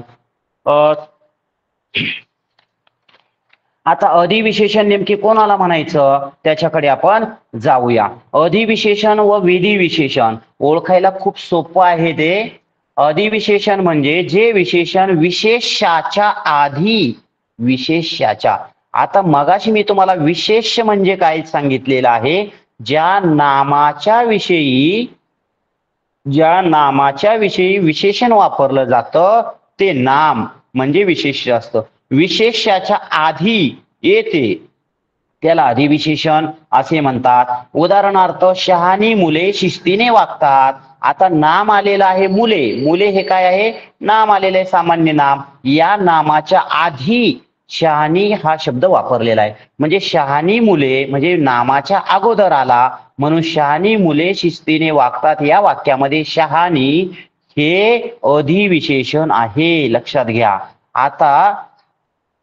आता अधिविशेषण नेमके कोणाला म्हणायचं? त्याच्याकडे आपण जाऊया. अधिविशेषण व विधी विशेषण ओळखायला खूप सोपं आहे ते. अधिविशेषण म्हणजे जे विशेषण विशेषाच्या आधी विशेषाच्या. आता मगाशी मी तुम्हाला विशेष म्हणजे काय सांगितलेलं आहे? ज्या नामाच्या विषयी ज्या नामाच्या विषयी विशेषण वापरलं जातं ते नाम म्हणजे विशेष असतं. विशेषाच्या आधी येते. त्याला अधिविशेषण असे म्हणतात. उदाहरणार्थ शहाणी मुले शिस्तीने वागतात. आता नाम आलेलं आहे मुले. मुले हे काय आहे? नाम आलेलं आहे सामान्य नाम. या नामाच्या आधी शहाणी हा शब्द वापरलेला आहे. म्हणजे शहाणी मुले म्हणजे नामाच्या अगोदर आला. म्हणून शहाणी मुले शिस्तीने वागतात. या वाक्यामध्ये शहाणी हे अधिविशेषण आहे. लक्षात घ्या. आता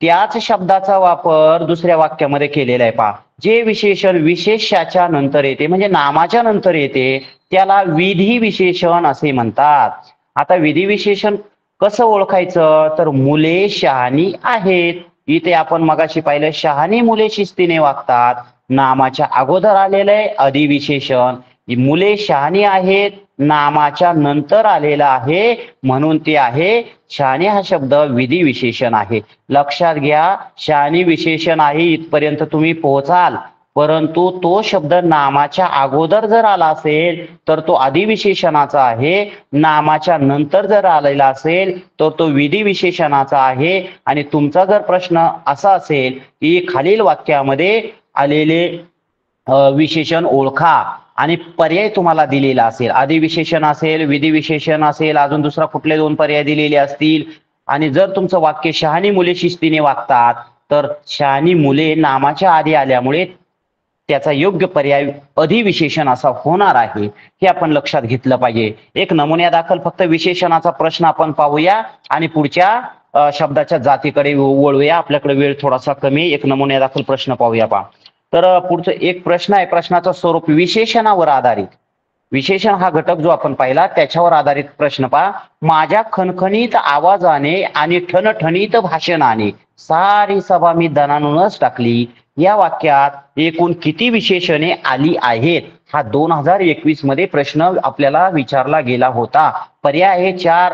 त्याच शब्दाचा वापर दुसऱ्या वाक्यामध्ये केलेला आहे पहा. जे विशेषण विशेषाच्या नंतर येते म्हणजे नामाच्या नंतर येते त्याला विधी विशेषण असे म्हणतात. आता विधी विशेषण कसं ओळखायचं? तर मुले शहाणी आहेत. इथे आपण मगाशी पाहिलं शहाणी मुले शिस्तीने वागतात. नामाच्या अगोदर आलेलं आहे अधिविशेषण. मुले शहाणी आहेत नामाच्या नंतर आलेला आहे म्हणून ते आहे. शहाणी हा शब्द विधी विशेषण आहे. लक्षात घ्या शहाणी विशेषण आहे इथपर्यंत तुम्ही पोहोचाल. परंतु तो शब्द नामाच्या अगोदर जर आला असेल तर तो अधिविशेषणाचा आहे. नामाच्या नंतर जर आलेला असेल तर तो विधी विशेषणाचा आहे. आणि तुमचा जर प्रश्न असा असेल की खालील वाक्यामध्ये आलेले विशेषण ओळखा. आणि पर्याय तुम्हाला दिलेला असेल. अधिविशेषण असेल विधी विशेषण असेल अजून दुसरा कुठले दोन पर्याय दिलेले असतील. आणि जर तुमचं वाक्य शहाणी मुले शिस्तीने वागतात तर शहाणी मुले नामाच्या आधी आल्यामुळे त्याचा योग्य पर्याय अधिविशेषण असा होणार आहे. हे आपण लक्षात घेतलं पाहिजे. एक नमुन्या दाखल फक्त विशेषणाचा प्रश्न आपण पाहूया आणि पुढच्या शब्दाच्या जातीकडे वळूया. आपल्याकडे वेळ थोडासा कमी एक नमुन्या दाखल प्रश्न पाहूया पा तर पुढचं एक प्रश्न आहे. प्रश्नाचं स्वरूप विशेषणावर आधारित. विशेषण हा घटक जो आपण पाहिला त्याच्यावर आधारित प्रश्न पहा. माझ्या खणखणीत आवाजाने आणि ठणठणीत भाषणाने सारी सभा मी दनानूनच टाकली. या वाक्यात एकूण किती विशेषणे आली आहेत? हा दोन हजार एकवीसमध्ये प्रश्न आपल्याला विचारला गेला होता. पर्याय आहे चार.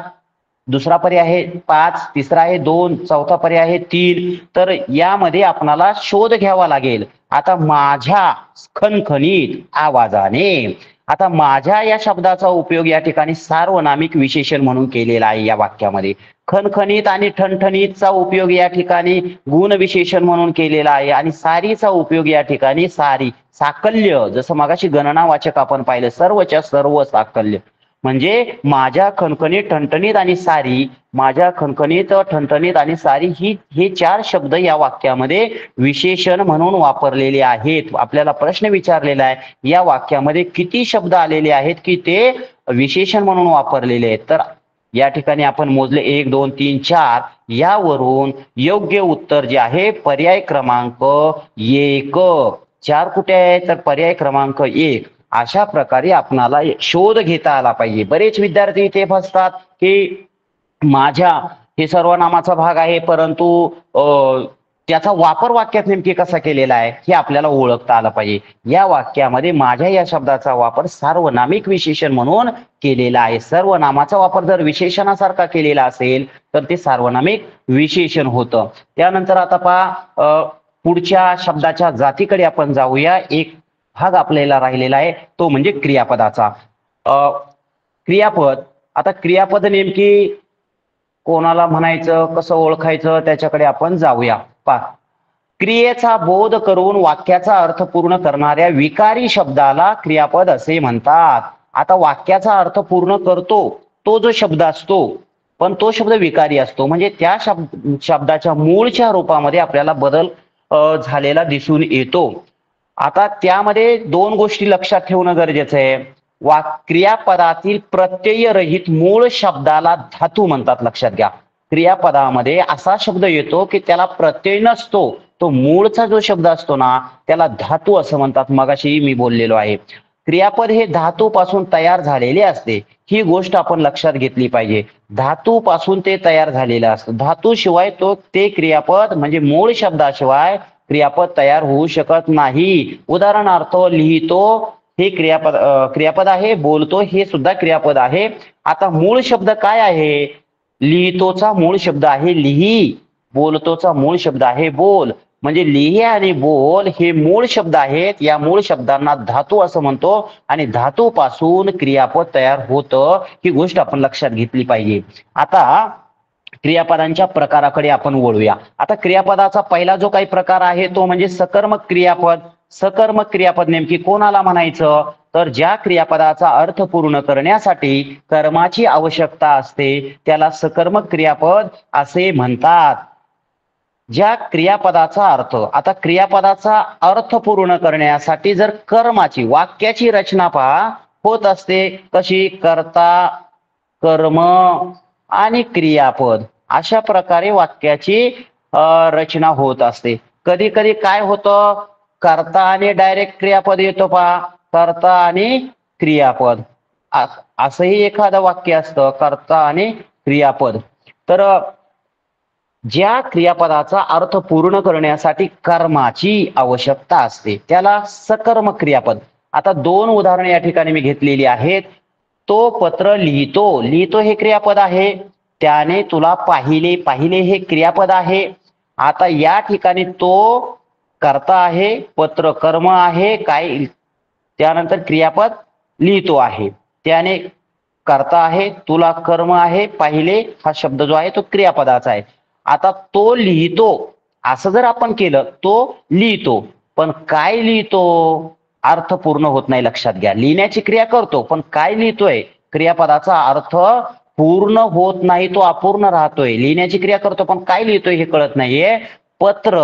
दुसरा पर्याय आहे पाच तिसरा आहे दोन चौथा पर्याय आहे तीन. तर यामध्ये आपणाला शोध घ्यावा लागेल. आता माझ्या खणखणीत आवाजाने. आता माझ्या या शब्दाचा उपयोग या ठिकाणी सार्वनामिक विशेषण म्हणून केलेला आहे या वाक्यामध्ये. खणखणीत आणि ठणठणीतचा उपयोग या ठिकाणी गुण विशेषण म्हणून केलेला आहे आणि सारीचा उपयोग या ठिकाणी सारी साकल्य. जसं मगाशी गणना वाचक आपण पाहिलं सर्वच्या सर्व साकल्य. म्हणजे माझ्या खणखणीत ठणठणीत आणि सारी माझ्या खणखणीत ठणठणीत आणि सारी ही हे चार शब्द या वाक्यामध्ये विशेषण म्हणून वापरलेले आहेत. आपल्याला प्रश्न विचारलेला आहे या वाक्यामध्ये किती शब्द आलेले आहेत की ते विशेषण म्हणून वापरलेले आहेत? तर या ठिकाणी आपण मोजले एक दोन तीन चार यावरून योग्य उत्तर जे आहे पर्याय क्रमांक एक. चार कुठे आहे तर पर्याय क्रमांक एक. अशा प्रकारे आपणाला शोध घेता आला पाहिजे. बरेच विद्यार्थी इथे फसतात की माझ्या हे सर्वनामाचा भाग आहे परंतु त्याचा वापर वाक्यात नेमकी कसा केलेला आहे हे आपल्याला ओळखता आलं पाहिजे. या वाक्यामध्ये माझ्या या शब्दाचा वापर सार्वनामिक विशेषण म्हणून केलेला आहे. सर्वनामाचा वापर जर विशेषणासारखा केलेला असेल तर ते सार्वनामिक विशेषण होतं. त्यानंतर आता पहा पुढच्या शब्दाच्या जातीकडे आपण जाऊया. एक भाग आपल्याला राहिलेला आहे तो म्हणजे क्रियापदाचा. क्रियापद आता क्रियापद नेमकी कोणाला म्हणायचं कसं ओळखायचं त्याच्याकडे आपण जाऊया. पा क्रियेचा बोध करून वाक्याचा अर्थ पूर्ण करणाऱ्या विकारी शब्दाला क्रियापद असे म्हणतात. आता वाक्याचा अर्थ पूर्ण करतो तो जो शब्द असतो पण तो शब्द विकारी असतो. म्हणजे त्या शब्द शब्दाच्या मूळच्या रूपामध्ये आपल्याला बदल झालेला दिसून येतो. आता त्यामध्ये दोन गोष्टी लक्षात ठेवणं गरजेचं आहे. वा क्रियापदातील प्रत्यय रहित मूळ शब्दाला धातू म्हणतात लक्षात घ्या. क्रियापदामध्ये असा शब्द येतो की त्याला प्रत्यय नसतो. तो मूळचा जो शब्द असतो ना त्याला धातू असं म्हणतात. मगाशी मी बोललेलो आहे. क्रियापद हे धातू पासून तयार झालेले असते. ही गोष्ट आपण लक्षात घेतली पाहिजे. धातू पासून ते तयार झालेलं असतं. धातूशिवाय तो ते क्रियापद म्हणजे मूळ शब्दाशिवाय क्रियापद तयार होऊ शकत नाही. उदाहरणार्थ लिहितो हे क्रियापद क्रियापद आहे बोलतो हे सुद्धा क्रियापद आहे. आता मूळ शब्द काय आहे? लिहितोचा मूळ शब्द आहे लिही. बोलतोचा मूळ शब्द आहे बोल. म्हणजे लिही आणि बोल हे मूळ शब्द आहेत. या मूळ शब्दांना धातू असं म्हणतो. आणि धातू पासून क्रियापद तयार होतं ही गोष्ट आपण लक्षात घेतली पाहिजे. आता क्रियापदांच्या प्रकाराकडे आपण वळूया. आता क्रियापदाचा पहिला जो काही प्रकार आहे तो म्हणजे सकर्मक क्रियापद. सकर्मक क्रियापद नेमकी कोणाला म्हणायचं? तर ज्या क्रियापदाचा अर्थ पूर्ण करण्यासाठी कर्माची आवश्यकता असते त्याला सकर्मक क्रियापद असे म्हणतात. ज्या क्रियापदाचा अर्थ आता क्रियापदाचा अर्थ पूर्ण करण्यासाठी जर कर्माची वाक्याची रचना पहा होत असते कशी कर्ता कर्म आणि क्रियापद अशा प्रकारे वाक्याची रचना होत असते. कधी कधी काय होतं? कर्ता आणि डायरेक्ट क्रियापद येतो पहा. कर्ता आणि क्रियापद. असंही एखादं वाक्य असतं कर्ता आणि क्रियापद. तर ज्या क्रियापदाचा अर्थ पूर्ण करण्यासाठी कर्माची आवश्यकता असते त्याला सकर्म क्रियापद. आता दोन उदाहरणे या ठिकाणी मी घेतलेली आहेत. तो पत्र लिहितो. लिहितो हे क्रियापद आहे. त्याने तुला पाहिले पाहिले हे क्रियापद आहे. आता या ठिकाणी तो करता आहे पत्र कर्म आहे काय त्यानंतर क्रियापद लिहितो आहे. त्याने करता आहे तुला कर्म आहे पाहिले हा शब्द जो आहे तो क्रियापदाचा आहे. आता तो लिहितो. असं जर आपण केलं तो लिहितो. पण काय लिहितो? अर्थ पूर्ण होत नाही लक्षात घ्या. लिहिण्याची क्रिया करतो पण काय लिहितोय? क्रियापदाचा अर्थ पूर्ण होत नाही तो अपूर्ण राहतोय. लिहिण्याची क्रिया करतो पण काय लिहितोय हे कळत नाहीये. पत्र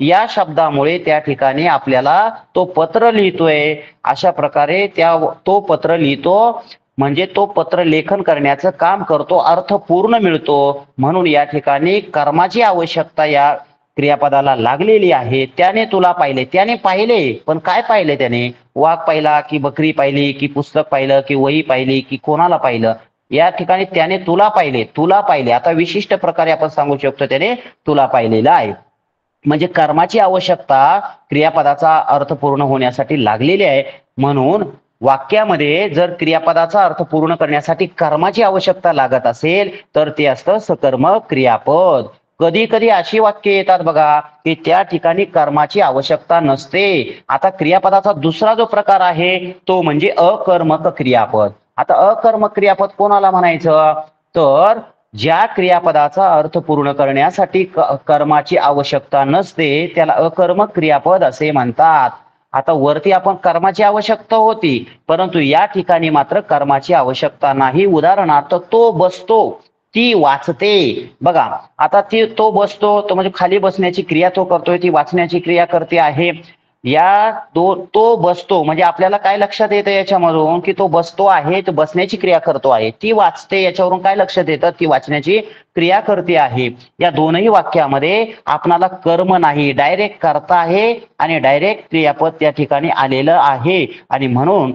या शब्दामुळे त्या ठिकाणी आपल्याला तो पत्र लिहितोय. अशा प्रकारे त्या तो पत्र लिहितो. म्हणजे तो पत्र लेखन करण्याचं काम करतो अर्थ पूर्ण मिळतो. म्हणून या ठिकाणी कर्माची आवश्यकता या क्रियापदाला लागलेली आहे. त्याने तुला पाहिले. त्याने पाहिले. पण काय पाहिले त्याने? वाघ पाहिला की बकरी पाहिली की पुस्तक पाहिलं की वही पाहिली की कोणाला पाहिलं? या ठिकाणी त्याने तुला पाहिले. तुला पाहिले. आता विशिष्ट प्रकारे आपण सांगू शकतो त्याने तुला पाहिलेलं आहे. म्हणजे कर्माची आवश्यकता क्रियापदाचा अर्थ पूर्ण होण्यासाठी लागलेली आहे. म्हणून वाक्यामध्ये जर क्रियापदाचा अर्थ पूर्ण करण्यासाठी कर्माची आवश्यकता लागत असेल तर ते असतं सकर्म क्रियापद. कधी कधी अशी वाक्य येतात बघा की त्या ठिकाणी कर्माची आवश्यकता नसते. आता क्रियापदाचा दुसरा जो प्रकार आहे तो म्हणजे अकर्मक क्रियापद. आता अकर्मक क्रियापद कोणाला म्हणायचं? तर ज्या क्रियापदाचा अर्थ पूर्ण करण्यासाठी कर्माची आवश्यकता नसते त्याला अकर्मक क्रियापद असे म्हणतात. आता वरती आपण कर्माची आवश्यकता होती परंतु या ठिकाणी मात्र कर्माची आवश्यकता नाही. उदाहरणार्थ तो बसतो. ती वाचते. बघा आता ती तो बसतो तो म्हणजे खाली बसण्याची क्रिया तो करतोय ती वाचण्याची क्रिया करते आहे. या दो तो बसतो म्हणजे आपल्याला काय लक्षात येतं याच्यामधून की तो बसतो आहे तो बसण्याची क्रिया करतो आहे. ती वाचते याच्यावरून काय लक्षात येतं? ती वाचण्याची क्रिया करते आहे. या दोनही वाक्यामध्ये आपणाला कर्म नाही डायरेक्ट करता आहे आणि डायरेक्ट क्रियापद त्या ठिकाणी आलेलं आहे. आणि म्हणून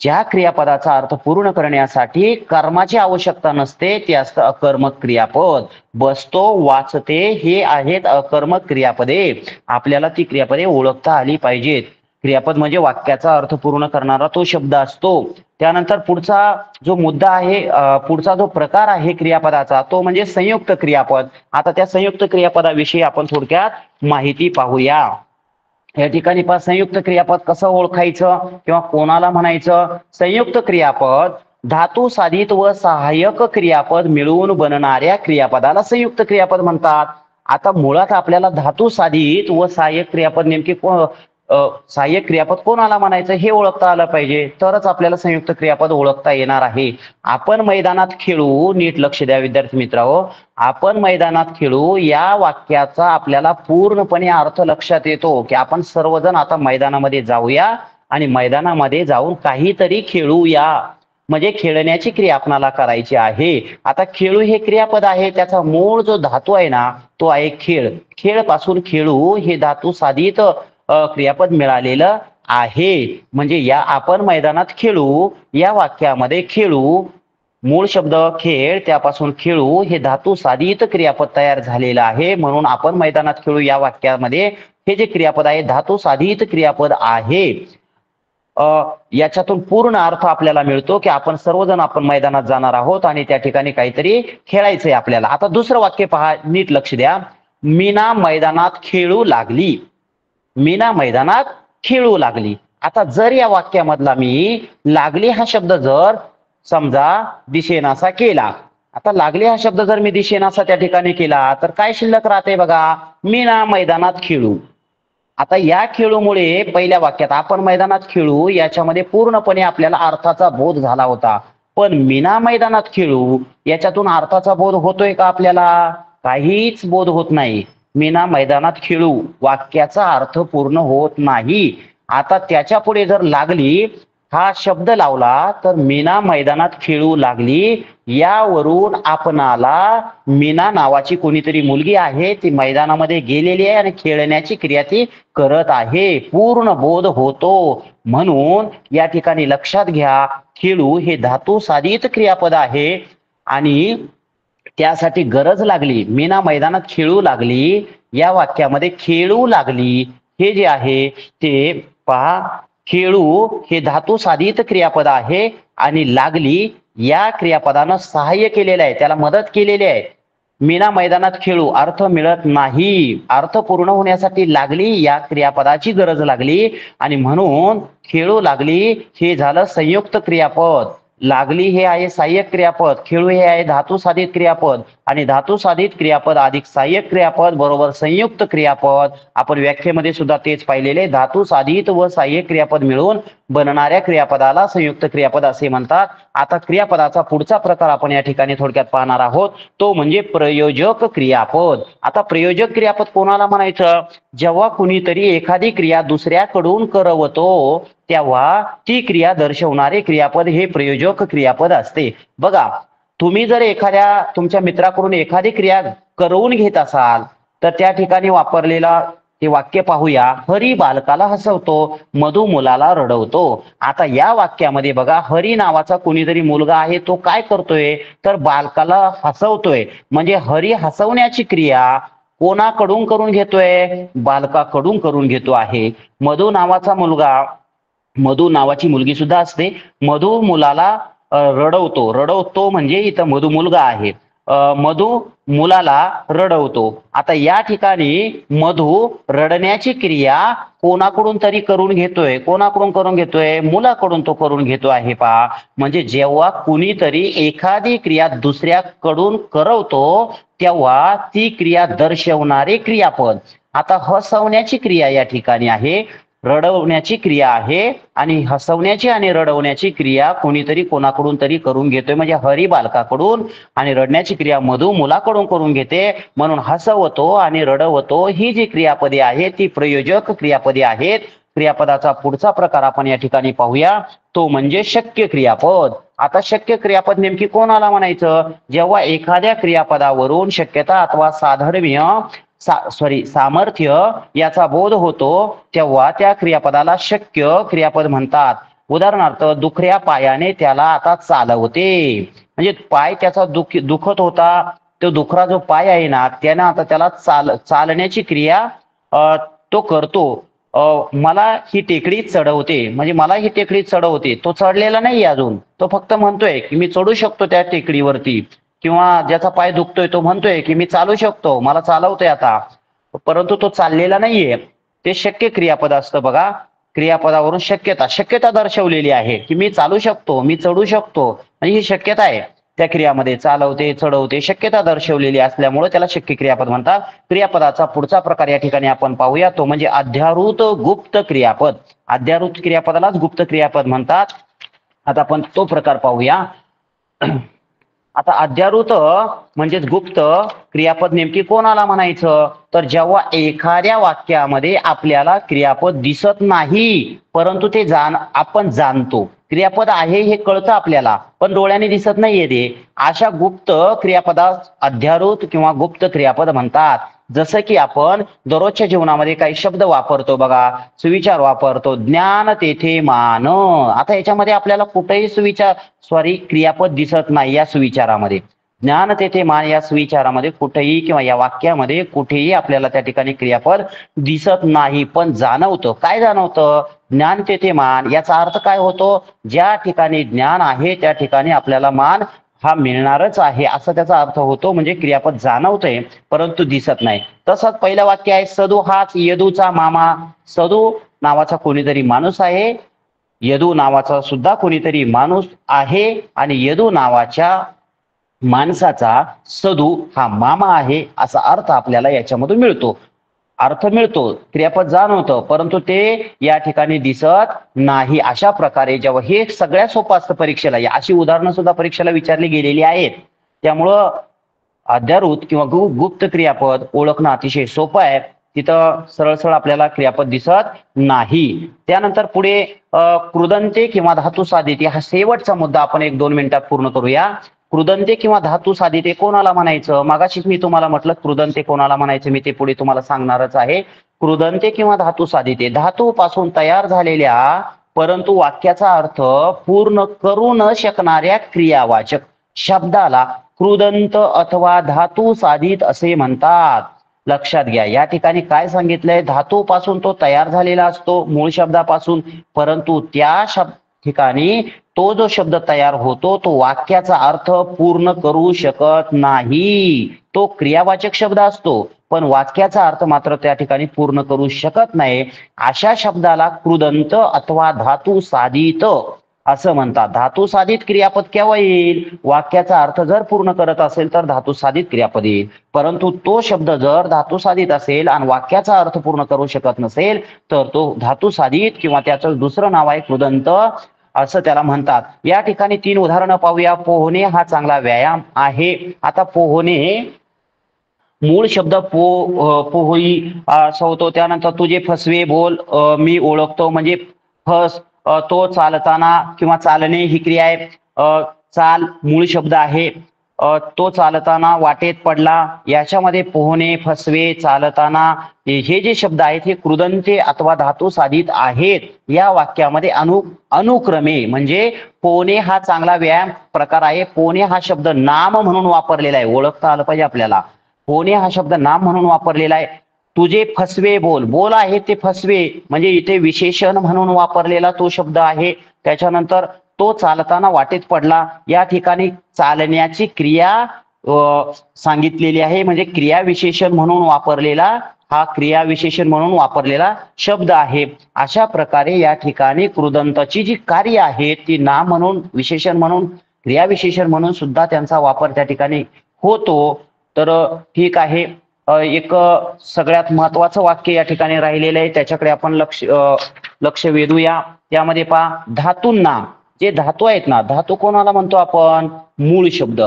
ज्या क्रियापदाचा अर्थ पूर्ण करण्यासाठी कर्माची आवश्यकता नसते ते असतं अकर्मक क्रियापद. बसतो वाचते हे आहेत अकर्मक क्रियापदे. आपल्याला ती क्रियापदे ओळखता आली पाहिजेत. क्रियापद म्हणजे वाक्याचा अर्थ पूर्ण करणारा तो शब्द असतो. त्यानंतर पुढचा जो मुद्दा आहे पुढचा जो प्रकार आहे क्रियापदाचा तो म्हणजे संयुक्त क्रियापद. आता त्या संयुक्त क्रियापदाविषयी आपण थोडक्यात माहिती पाहूया. या ठिकाणी पहा संयुक्त क्रियापद कसं ओळखायचं किंवा कोणाला म्हणायचं? संयुक्त क्रियापद धातू साधित व सहाय्यक क्रियापद मिळवून बनणाऱ्या क्रियापदाला संयुक्त क्रियापद म्हणतात. आता मुळात आपल्याला धातू साधित व सहाय्यक क्रियापद नेमके सहाय्यक क्रियापद कोणाला म्हणायचं हे ओळखता आलं पाहिजे. तरच आपल्याला संयुक्त क्रियापद ओळखता येणार आहे. आपण मैदानात खेळू नीट लक्ष द्या विद्यार्थी मित्रांनो. आपण मैदानात खेळू या वाक्याचा आपल्याला पूर्णपणे अर्थ लक्षात येतो की आपण सर्वजण आता मैदानामध्ये जाऊया आणि मैदानामध्ये जाऊन काहीतरी खेळूया. म्हणजे खेळण्याची क्रिया आपणाला करायची आहे. आता खेळू हे क्रियापद आहे त्याचा मूळ जो धातू आहे ना तो आहे खेळ. खेळपासून खेळू हे धातू साधित क्रियापद मिळालेलं आहे. म्हणजे या आपण मैदानात खेळू या वाक्यामध्ये खेळू. मूळ शब्द खेळ त्यापासून खेळू. हे धातू साधित क्रियापद तयार झालेलं आहे. म्हणून आपण मैदानात खेळू या वाक्यामध्ये. हे जे क्रियापद आहे धातू साधित क्रियापद आहे. याच्यातून पूर्ण अर्थ आपल्याला मिळतो की आपण सर्वजण आपण मैदानात जाणार आहोत आणि त्या ठिकाणी काहीतरी खेळायचंय आपल्याला. आता दुसरं वाक्य पहा नीट लक्ष द्या. मीना मैदानात खेळू लागली. मीना मैदानात खेळू लागली. आता जर या वाक्यामधला मी लागली हा शब्द जर समजा दिशेनासा केला. आता लागली हा शब्द जर मी दिशेनासा त्या ठिकाणी केला तर काय शिल्लक राहते बघा? मीना मैदानात खेळू. आता या खेळूमुळे पहिल्या वाक्यात आपण मैदानात खेळू याच्यामध्ये पूर्णपणे आपल्याला अर्थाचा बोध झाला होता. पण मीना मैदानात खेळू याच्यातून अर्थाचा बोध होतोय का आपल्याला? काहीच बोध होत नाही. मीना मैदानात खेळू. वाक्याचा अर्थ पूर्ण होत नाही. आता त्याच्या पुढे जर लागली हा शब्द लावला तर मीना मैदानात खेळू लागली. यावरून आपणाला मीना नावाची कोणीतरी मुलगी आहे ती मैदानामध्ये गेलेली आहे आणि खेळण्याची क्रिया ती करत आहे. पूर्ण बोध होतो. म्हणून या ठिकाणी लक्षात घ्या खेळू हे धातू साधित क्रियापद आहे. आणि त्यासाठी गरज लागली. मीना मैदानात खेळू लागली. या वाक्यामध्ये खेळू लागली. हे जे आहे ते पहा खेळू हे धातू साधित क्रियापद आहे आणि लागली या क्रियापदानं सहाय्य केलेलं आहे. त्याला मदत केलेली आहे. मीना मैदानात खेळू अर्थ मिळत नाही. अर्थ पूर्ण होण्यासाठी लागली या क्रियापदाची गरज लागली आणि म्हणून खेळू लागली हे झालं संयुक्त क्रियापद. लागली हे आहे सहाय्यक क्रियापद खेळू हे आहे धातू साधित क्रियापद आणि धातू साधित क्रियापद अधिक सहाय्यक क्रियापद बरोबर संयुक्त क्रियापद. आपण व्याख्येमध्ये सुद्धा तेच पाहिलेले धातू साधित व सहाय्यक क्रियापद मिळून बनणाऱ्या क्रियापदाला संयुक्त क्रियापद असे म्हणतात. आता क्रियापदाचा पुढचा प्रकार आपण या ठिकाणी थोडक्यात पाहणार आहोत. तो म्हणजे प्रयोजक क्रियापद. आता प्रयोजक क्रियापद कोणाला म्हणायचं? जेव्हा कुणीतरी एखादी क्रिया दुसऱ्याकडून करवतो तेव्हा ती क्रिया दर्शवणारे क्रियापद हे प्रयोजक क्रियापद असते. बघा तुम्ही जर एखाद्या तुमच्या मित्राकडून एखादी क्रिया करवून घेत असाल तर त्या ठिकाणी वापरलेला ते वाक्य पाहूया. हरी बालकाला हसवतो मधु मुलाला रडवतो. आता या वाक्यामध्ये बघा हरी नावाचा कोणीतरी मुलगा आहे तो काय करतोय? तर बालकाला हसवतोय. म्हणजे हरी हसवण्याची क्रिया कोणाकडून करून घेतोय? बालकाकडून करून घेतो आहे. मधु नावाचा मुलगा मधू नावाची मुलगी सुद्धा असते. मधू मुलाला रडवतो. रडवतो म्हणजे इथं मधु मुलगा आहे. मधू मुलाला रडवतो. आता या ठिकाणी मधू रडण्याची क्रिया कोणाकडून तरी करून घेतोय कोणाकडून करून घेतोय मुलाकडून तो करून घेतो आहे पा. म्हणजे जेव्हा कुणीतरी एखादी क्रिया दुसऱ्याकडून करवतो तेव्हा ती क्रिया दर्शवणारे क्रियापद. आता हसवण्याची क्रिया या ठिकाणी आहे. रडवण्याची क्रिया आहे आणि हसवण्याची आणि रडवण्याची क्रिया कोणीतरी कोणाकडून तरी करून घेतोय. म्हणजे हरी बालकाकडून आणि रडण्याची क्रिया मधू मुलाकडून करून घेते. म्हणून हसवतो आणि रडवतो ही जी क्रियापदे आहेत ती प्रयोजक क्रियापदे आहेत. क्रियापदाचा पुढचा प्रकार आपण या ठिकाणी पाहूया. तो म्हणजे शक्य क्रियापद. आता शक्य क्रियापद नेमकी कोणाला म्हणायचं? जेव्हा एखाद्या क्रियापदावरून शक्यता अथवा साधर्म्य सॉरी सामर्थ्य याचा बोध होतो तेव्हा त्या क्रियापदाला शक्य क्रियापद म्हणतात. उदाहरणार्थ दुखऱ्या पायाने त्याला आता चालवते. म्हणजे पाय त्याचा दुख दुखत होता तो दुखरा जो पाय आहे ना त्यानं आता त्याला चाल चालण्याची क्रिया अ, तो करतो. मला ही टेकडी चढवते. म्हणजे मला ही टेकडी चढवते. तो चढलेला नाही अजून. तो फक्त म्हणतोय की मी चढू शकतो त्या टेकडीवरती. किंवा ज्याचा पाय दुखतोय तो म्हणतोय की मी चालू शकतो मला चालवतोय आता. परंतु तो चाललेला नाहीये. ते शक्य क्रियापद असतं बघा. क्रियापदावरून शक्यता शक्यता दर्शवलेली आहे की मी चालू शकतो मी चढू शकतो. म्हणजे ही शक्यता आहे. त्या क्रियामध्ये चालवते चढवते शक्यता दर्शवलेली असल्यामुळे त्याला शक्य क्रियापद म्हणतात. क्रियापदाचा पुढचा प्रकार या ठिकाणी आपण पाहूया. तो म्हणजे अध्यारूत गुप्त क्रियापद. अध्यारूत क्रियापदालाच गुप्त क्रियापद म्हणतात. आता आपण तो प्रकार पाहूया. आता अध्यारूत म्हणजेच गुप्त क्रियापद नेमकी कोणाला म्हणायचं? तर जेव्हा एखाद्या वाक्यामध्ये आपल्याला क्रियापद दिसत नाही परंतु ते जाण आपण जाणतो. क्रियापद आहे हे कळतं आपल्याला पण डोळ्याने दिसत नाहीये ते. अशा गुप्त क्रियापदास अध्यारूत किंवा गुप्त क्रियापद म्हणतात. जसं की आपण दररोजच्या जीवनामध्ये काही शब्द वापरतो बघा सुविचार वापरतो ज्ञान तेथे मान. आता याच्यामध्ये आपल्याला कुठेही सुविचार सॉरी क्रियापद दिसत नाही या सुविचारामध्ये. ज्ञान तेथे मान या सुविचारामध्ये कुठेही किंवा या वाक्यामध्ये कुठेही आपल्याला त्या ठिकाणी क्रियापद दिसत नाही. पण जाणवतं. काय जाणवतं? ज्ञान तेथे मान. याचा अर्थ काय होतो? ज्या ठिकाणी ज्ञान आहे त्या ठिकाणी आपल्याला मान हा मिळणारच आहे असा त्याचा अर्थ होतो. म्हणजे क्रियापद जाणवतंय परंतु दिसत नाही. तसंच पहिलं वाक्य आहे सदू हाच यदूचा मामा. सदू नावाचा कोणीतरी माणूस आहे. यदू नावाचा सुद्धा कोणीतरी माणूस आहे आणि यदू नावाच्या माणसाचा सदू हा मामा आहे असा अर्थ आपल्याला याच्यामधून मिळतो. अर्थ मिळतो क्रियापद जाणवतं परंतु ते या ठिकाणी दिसत नाही. अशा प्रकारे जेव्हा हे सगळ्यात सोपं असतं परीक्षेला या- अशी उदाहरणं सुद्धा परीक्षेला विचारली गेलेली आहेत. त्यामुळं अध्यारूत किंवा गु- गुप्त क्रियापद ओळखणं अतिशय सोपं आहे. तिथं सरळ सरळ आपल्याला क्रियापद दिसत नाही. त्यानंतर पुढे अ, किंवा धातुसाधिते हा शेवटचा मुद्दा आपण एक दोन मिनिटात पूर्ण करूया. कृदंते किंवा धातू साधिते कोणाला म्हणायचं? मागाशीच मी तुम्हाला म्हटलं कृदंते कोणाला म्हणायचं? मी ते पुढे तुम्हाला सांगणारच आहे. कृदंते किंवा धातू साधिते धातू पासून तयार झालेल्या परंतु वाक्याचा अर्थ पूर्ण करू न शकणाऱ्या क्रियावाचक शब्दाला कृदंत अथवा धातू साधित असे म्हणतात. लक्षात घ्या या ठिकाणी काय सांगितलंय? धातू पासून तो तयार झालेला असतो मूळ शब्दापासून परंतु त्या शब्द ठिकाणी तो जो शब्द तयार होतो तो वाक्याचा अर्थ पूर्ण करू शकत नाही. तो क्रियावाचक शब्द असतो पण वाक्याचा अर्थ मात्र त्या ठिकाणी पूर्ण करू शकत नाही. अशा शब्दाला कृदंत अथवा धातू साधित असं म्हणतात. धातू साधित क्रियापद केव्हा येईल? वाक्याचा अर्थ जर पूर्ण करत असेल तर धातू साधित क्रियापद येईल. परंतु तो शब्द जर धातू साधित असेल आणि वाक्याचा अर्थ पूर्ण करू शकत नसेल तर तो धातू साधित किंवा त्याचं दुसरं नाव आहे कृदंत असं त्याला म्हणतात. या ठिकाणी तीन उदाहरणं पाहूया. पोहणे हा चांगला व्यायाम आहे. आता पोहणे मूळ शब्द पो पोहई पोहोई असं होतो त्यानंतर तुझे फसवे बोल अं, मी ओळखतो. म्हणजे फस तो चालताना किंवा चालणे ही क्रिया आहे. अं, चाल मूळ शब्द आहे. तो चालताना वाटेत पडला. याच्यामध्ये पोहणे फसवे चालताना हे जे शब्द आहेत हे कृदंते अथवा धातू साधित आहेत या वाक्यामध्ये अनु अनुक्रमे म्हणजे पोहणे हा चांगला व्यायाम प्रकार आहे. पोहणे हा शब्द नाम म्हणून वापरलेला आहे. ओळखता आलं पाहिजे आपल्याला. पोहणे हा शब्द नाम म्हणून वापरलेला आहे. तुझे फसवे बोल. बोल आहे ते फसवे म्हणजे इथे विशेषण म्हणून वापरलेला तो शब्द आहे. त्याच्यानंतर तो चालताना वाटेत पडला. या ठिकाणी चालण्याची क्रिया सांगितलेली आहे. म्हणजे क्रियाविशेषण म्हणून वापरलेला हा क्रियाविशेषण म्हणून वापरलेला शब्द आहे. अशा प्रकारे या ठिकाणी कृदंताची जी कार्य आहेत ती नाम म्हणून विशेषण म्हणून क्रियाविशेषण म्हणून सुद्धा त्यांचा वापर त्या ठिकाणी होतो. तर ठीक आहे. एक सगळ्यात महत्वाचं वाक्य या ठिकाणी राहिलेलं आहे. त्याच्याकडे आपण लक्ष लक्ष वेधूया. त्यामध्ये पहा धातूंना जे धातू आहेत ना धातू कोणाला म्हणतो आपण? मूळ शब्द.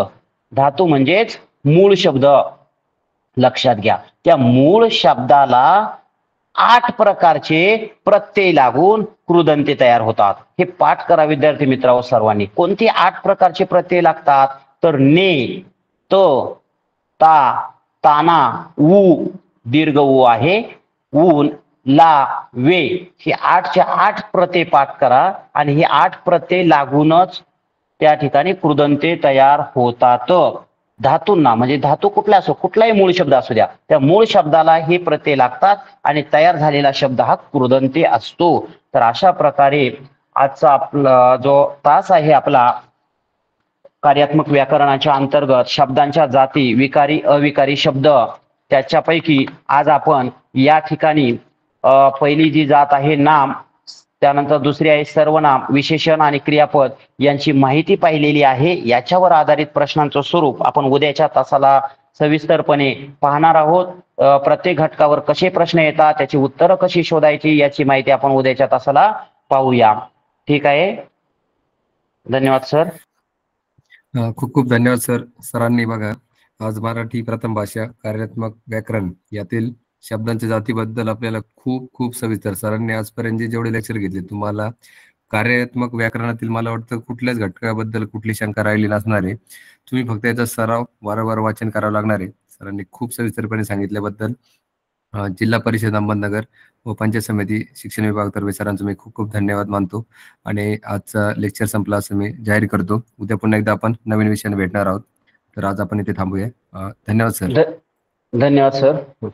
धातू म्हणजेच मूळ शब्द. लक्षात घ्या. त्या मूळ शब्दाला आठ प्रकारचे प्रत्यय लागून कृदंते तयार होतात. हे पाठ करा विद्यार्थी मित्रांनो सर्वांनी. कोणते आठ प्रकारचे प्रत्यय लागतात? तर ने त ता ताना उ दीर्घ उ आहे. ऊन ला वे हे आठच्या आठ प्रत्यय पाठ करा आणि हे आठ प्रत्यय लागूनच त्या ठिकाणी कृदंते तयार होतात. धातूंना म्हणजे धातू कुठला असो कुठलाही मूळ शब्द असू द्या त्या मूळ शब्दाला हे प्रत्यय लागतात आणि तयार झालेला शब्द हा कृदंते असतो. तर अशा प्रकारे आजचा आपला जो तास आहे आपला कार्यात्मक व्याकरणाच्या अंतर्गत शब्दांच्या जाती विकारी अविकारी शब्द त्याच्यापैकी आज आपण या ठिकाणी पहिली जी जात आहे नाम त्यानंतर दुसरी आहे सर्वनाम विशेषण आणि क्रियापद यांची माहिती पाहिलेली आहे. याच्यावर आधारित प्रश्नांचं स्वरूप आपण उद्याच्या तासाला सविस्तरपणे पाहणार आहोत. प्रत्येक घटकावर कसे प्रश्न येतात त्याची उत्तरं कशी शोधायची याची माहिती आपण उद्याच्या तासाला पाहूया. ठीक आहे? धन्यवाद सर. खूप खूप धन्यवाद सर. सरांनी बघा आज मराठी प्रथम भाषा कार्यात्मक व्याकरण यातील शब्दांच्या जातीबद्दल आपल्याला खूप खूप सविस्तर. सरांनी आजपर्यंत जे जेवढे लेक्चर घेतले तुम्हाला कार्यात्मक व्याकरणातील मला वाटतं कुठल्याच घटकाबद्दल कुठली शंका राहिली नसणार आहे. तुम्ही फक्त याचा सराव वारंवार वाचन करावं लागणार आहे. सरांनी खूप सविस्तरपणे सांगितल्याबद्दल जिल्हा परिषद अहमदनगर व पंचायत समिती शिक्षण विभागातर्फे सरांचं मी खूप खूप धन्यवाद मानतो. आणि आजचा लेक्चर संपला असं मी जाहीर करतो. उद्या पुन्हा एकदा आपण नवीन विषयाने भेटणार आहोत. तर आज आपण इथे थांबूया. धन्यवाद सर. धन्यवाद सर.